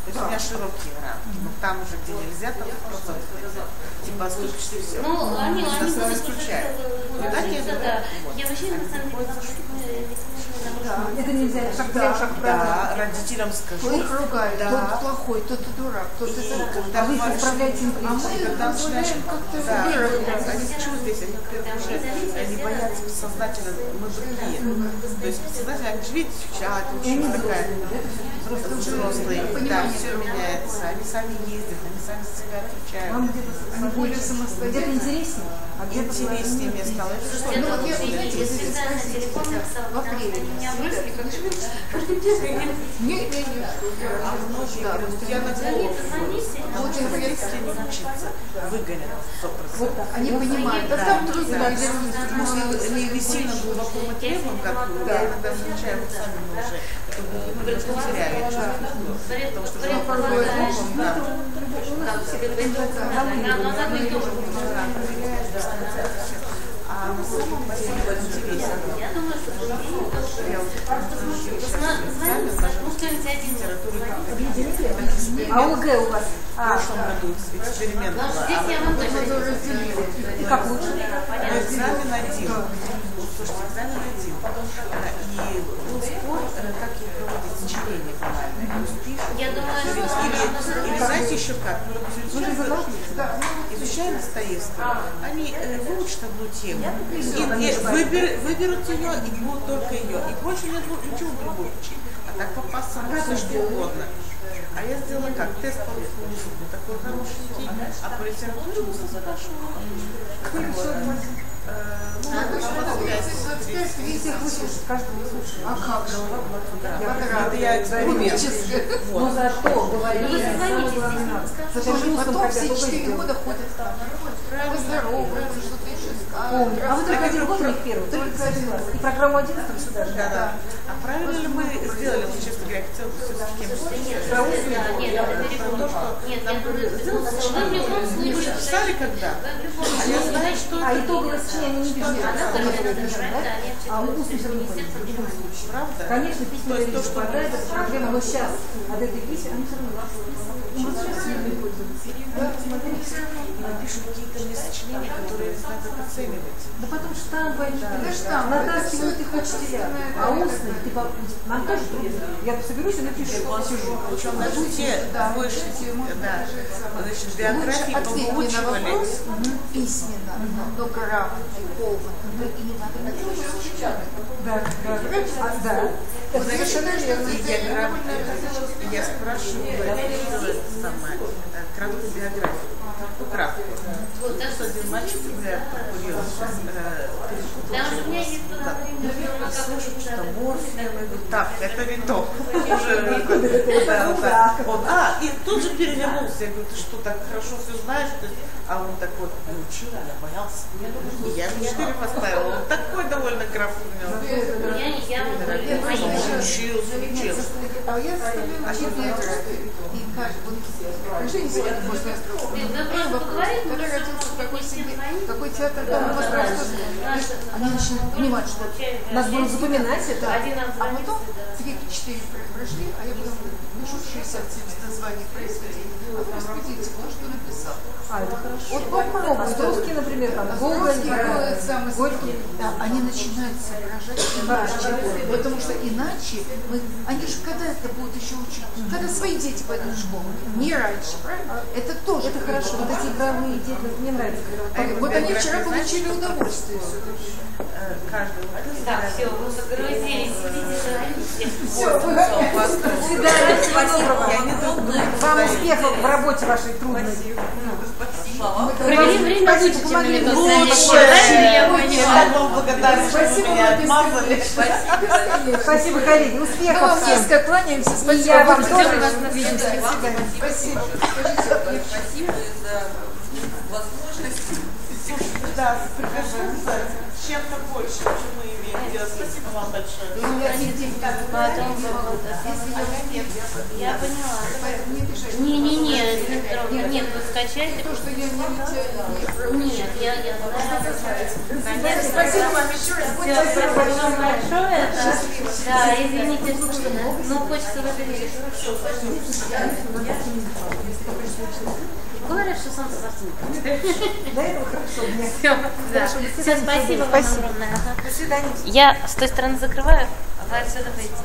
То есть у меня широкие рамки. Но там уже, где нельзя, там просто типа оступишься и все. Ну, они, они будут исключают. да, да. вот. Я вообще на самом деле потому что Это нельзя, шаг влево, шаг. Да, родителям скажу. их ругает, Да. тот плохой, тот и дурак, тот и это. Когда А вы их им А мы когда начинаешь как-то да, они чувствуют здесь, они уже они боятся сознательно, мы другие. То есть сознательно, они же видят, это ученица такая, взрослые, да, все меняется, они сами ездят, они сами за себя отвечают. Вам где-то более где-то самостоятельные. интереснее, а где-то Интереснее мне стало. Ну вот я, знаете, вот если специально спросить телефон тебя написал, А вот я на голову что если не учиться, выгонят 100%. вот так. Они понимают, да там трудно, Да. Если сильно глубоко мы требуем, как я иногда замечаю, вот сами мы уже это теряли чувство. Потому что жалко помогаешь. да. Как себе говорить, надо, но она тоже А на самом деле интересно. Я думаю, что поведение тоже. Я вот Зна- Знаете, скажите один А ОГ у вас? в А, прошлом году эксперимент здесь я вам и как лучше? Экзамен один. Экзамен один. А, И был спор, э, как их проводить есть пишут. Я думаю, что Или, знаете еще как? Ну, допустим, изучают, Да. изучая Достоевского, они э, выучат одну тему, и, и выбер- выберут ее, и будут только ее, и больше не будут ничего другого учить. А так попасться все что угодно. А я сделала как? Тест по русскому языку, такой хорошенький, а по литературе мы спрашивала. Вот. Ну, там опять 25 Всех выслушать, каждого выслушать. А как же? Это я эксперимент. Но зато говорили, самое главное Потом все только 4 сделать? года ходят там. Поздороваются, что-то еще Помню. А вы скажут. только один год у них первый, только один класс. И программу 11 сюда же. Да. А правильно ли мы сделали, вот, честно говоря, хотела бы все-таки Нет, кем да, нет, это я думаю, вы в любом Вы же случае. писали когда? А я знаю, что А итоговое не. Она это да? да, нет, А устно все равно не правда. Конечно, то, не что хватает, это проблема, но сейчас от этой письма они все равно Да, посмотрите. Они пишут какие-то мне сочинения, которые как оценивать. Да потому что там, конечно, Да штамп, натаскивают это их учителя. А да. устный, типа, нам тоже трудно. Я соберусь и напишу, сижу. Причем даже те Да, вышли, можете, можно да, значит, биографии на вопрос письменно, но грамотно, полно. И не надо ничего учить. Да, да, а, да. Это совершенно верно. Я грамотно, я спрашиваю, это самое, краткую биографию. Краткую. Вот, что один мальчик, например, курил э, перепутал у меня есть что морфия, так, это не то. А, и тут же перевернулся. Я говорю, ты что, так хорошо все знаешь? А он так вот, не учил, я боялся. И я четыре поставила. Он такой довольно граф у него. Я, Он учился, учился. А я просто какой театр, там у вас наши- они начинают понимать, что Нас будут запоминать это. А потом звонится, три четыре прошли, а я потом пишу 60-70 названий произведений. А произведите, вот что написал. А, это хорошо. Вот попробуй. Островский, например, там, Гоголь, да. Самый Горький. Да, они начинают соображать иначе. Потому что иначе мы, они же когда это будут еще учить? Когда свои дети пойдут в школу. Не раньше, правильно? Это тоже Это хорошо. Вот эти игровые дети, мне нравится. когда вот Э, Вот они вчера получили удовольствие. э, каждый собираем. все, вы загрузились, сидите, Все, вы Я думаю, Вам успехов в работе вашей трудной. Провели время помогли. минуту Лучше. Я вам благодарна, Спасибо вам. Спасибо, коллеги. Мы Успехов вам всем. низко кланяемся. Спасибо я вам вам. тоже. Вас. Спасибо. Спасибо за возможность. Да, с чем-то больше, чем мы имеем дело. Спасибо вам большое. Потом вот, я поняла. Не-не-не, Дмитрий, нет, вы скачайте. То, что я не не- Нет, я, я знаю. Спасибо вам еще раз. Спасибо вам большое. Это, да, извините, ну хочется в это верить. Говорят, что солнце совсем. До этого хорошо. Все, да. Спасибо Спасибо. огромное. До свидания. Я с той стороны закрываю, а вы отсюда выйдете.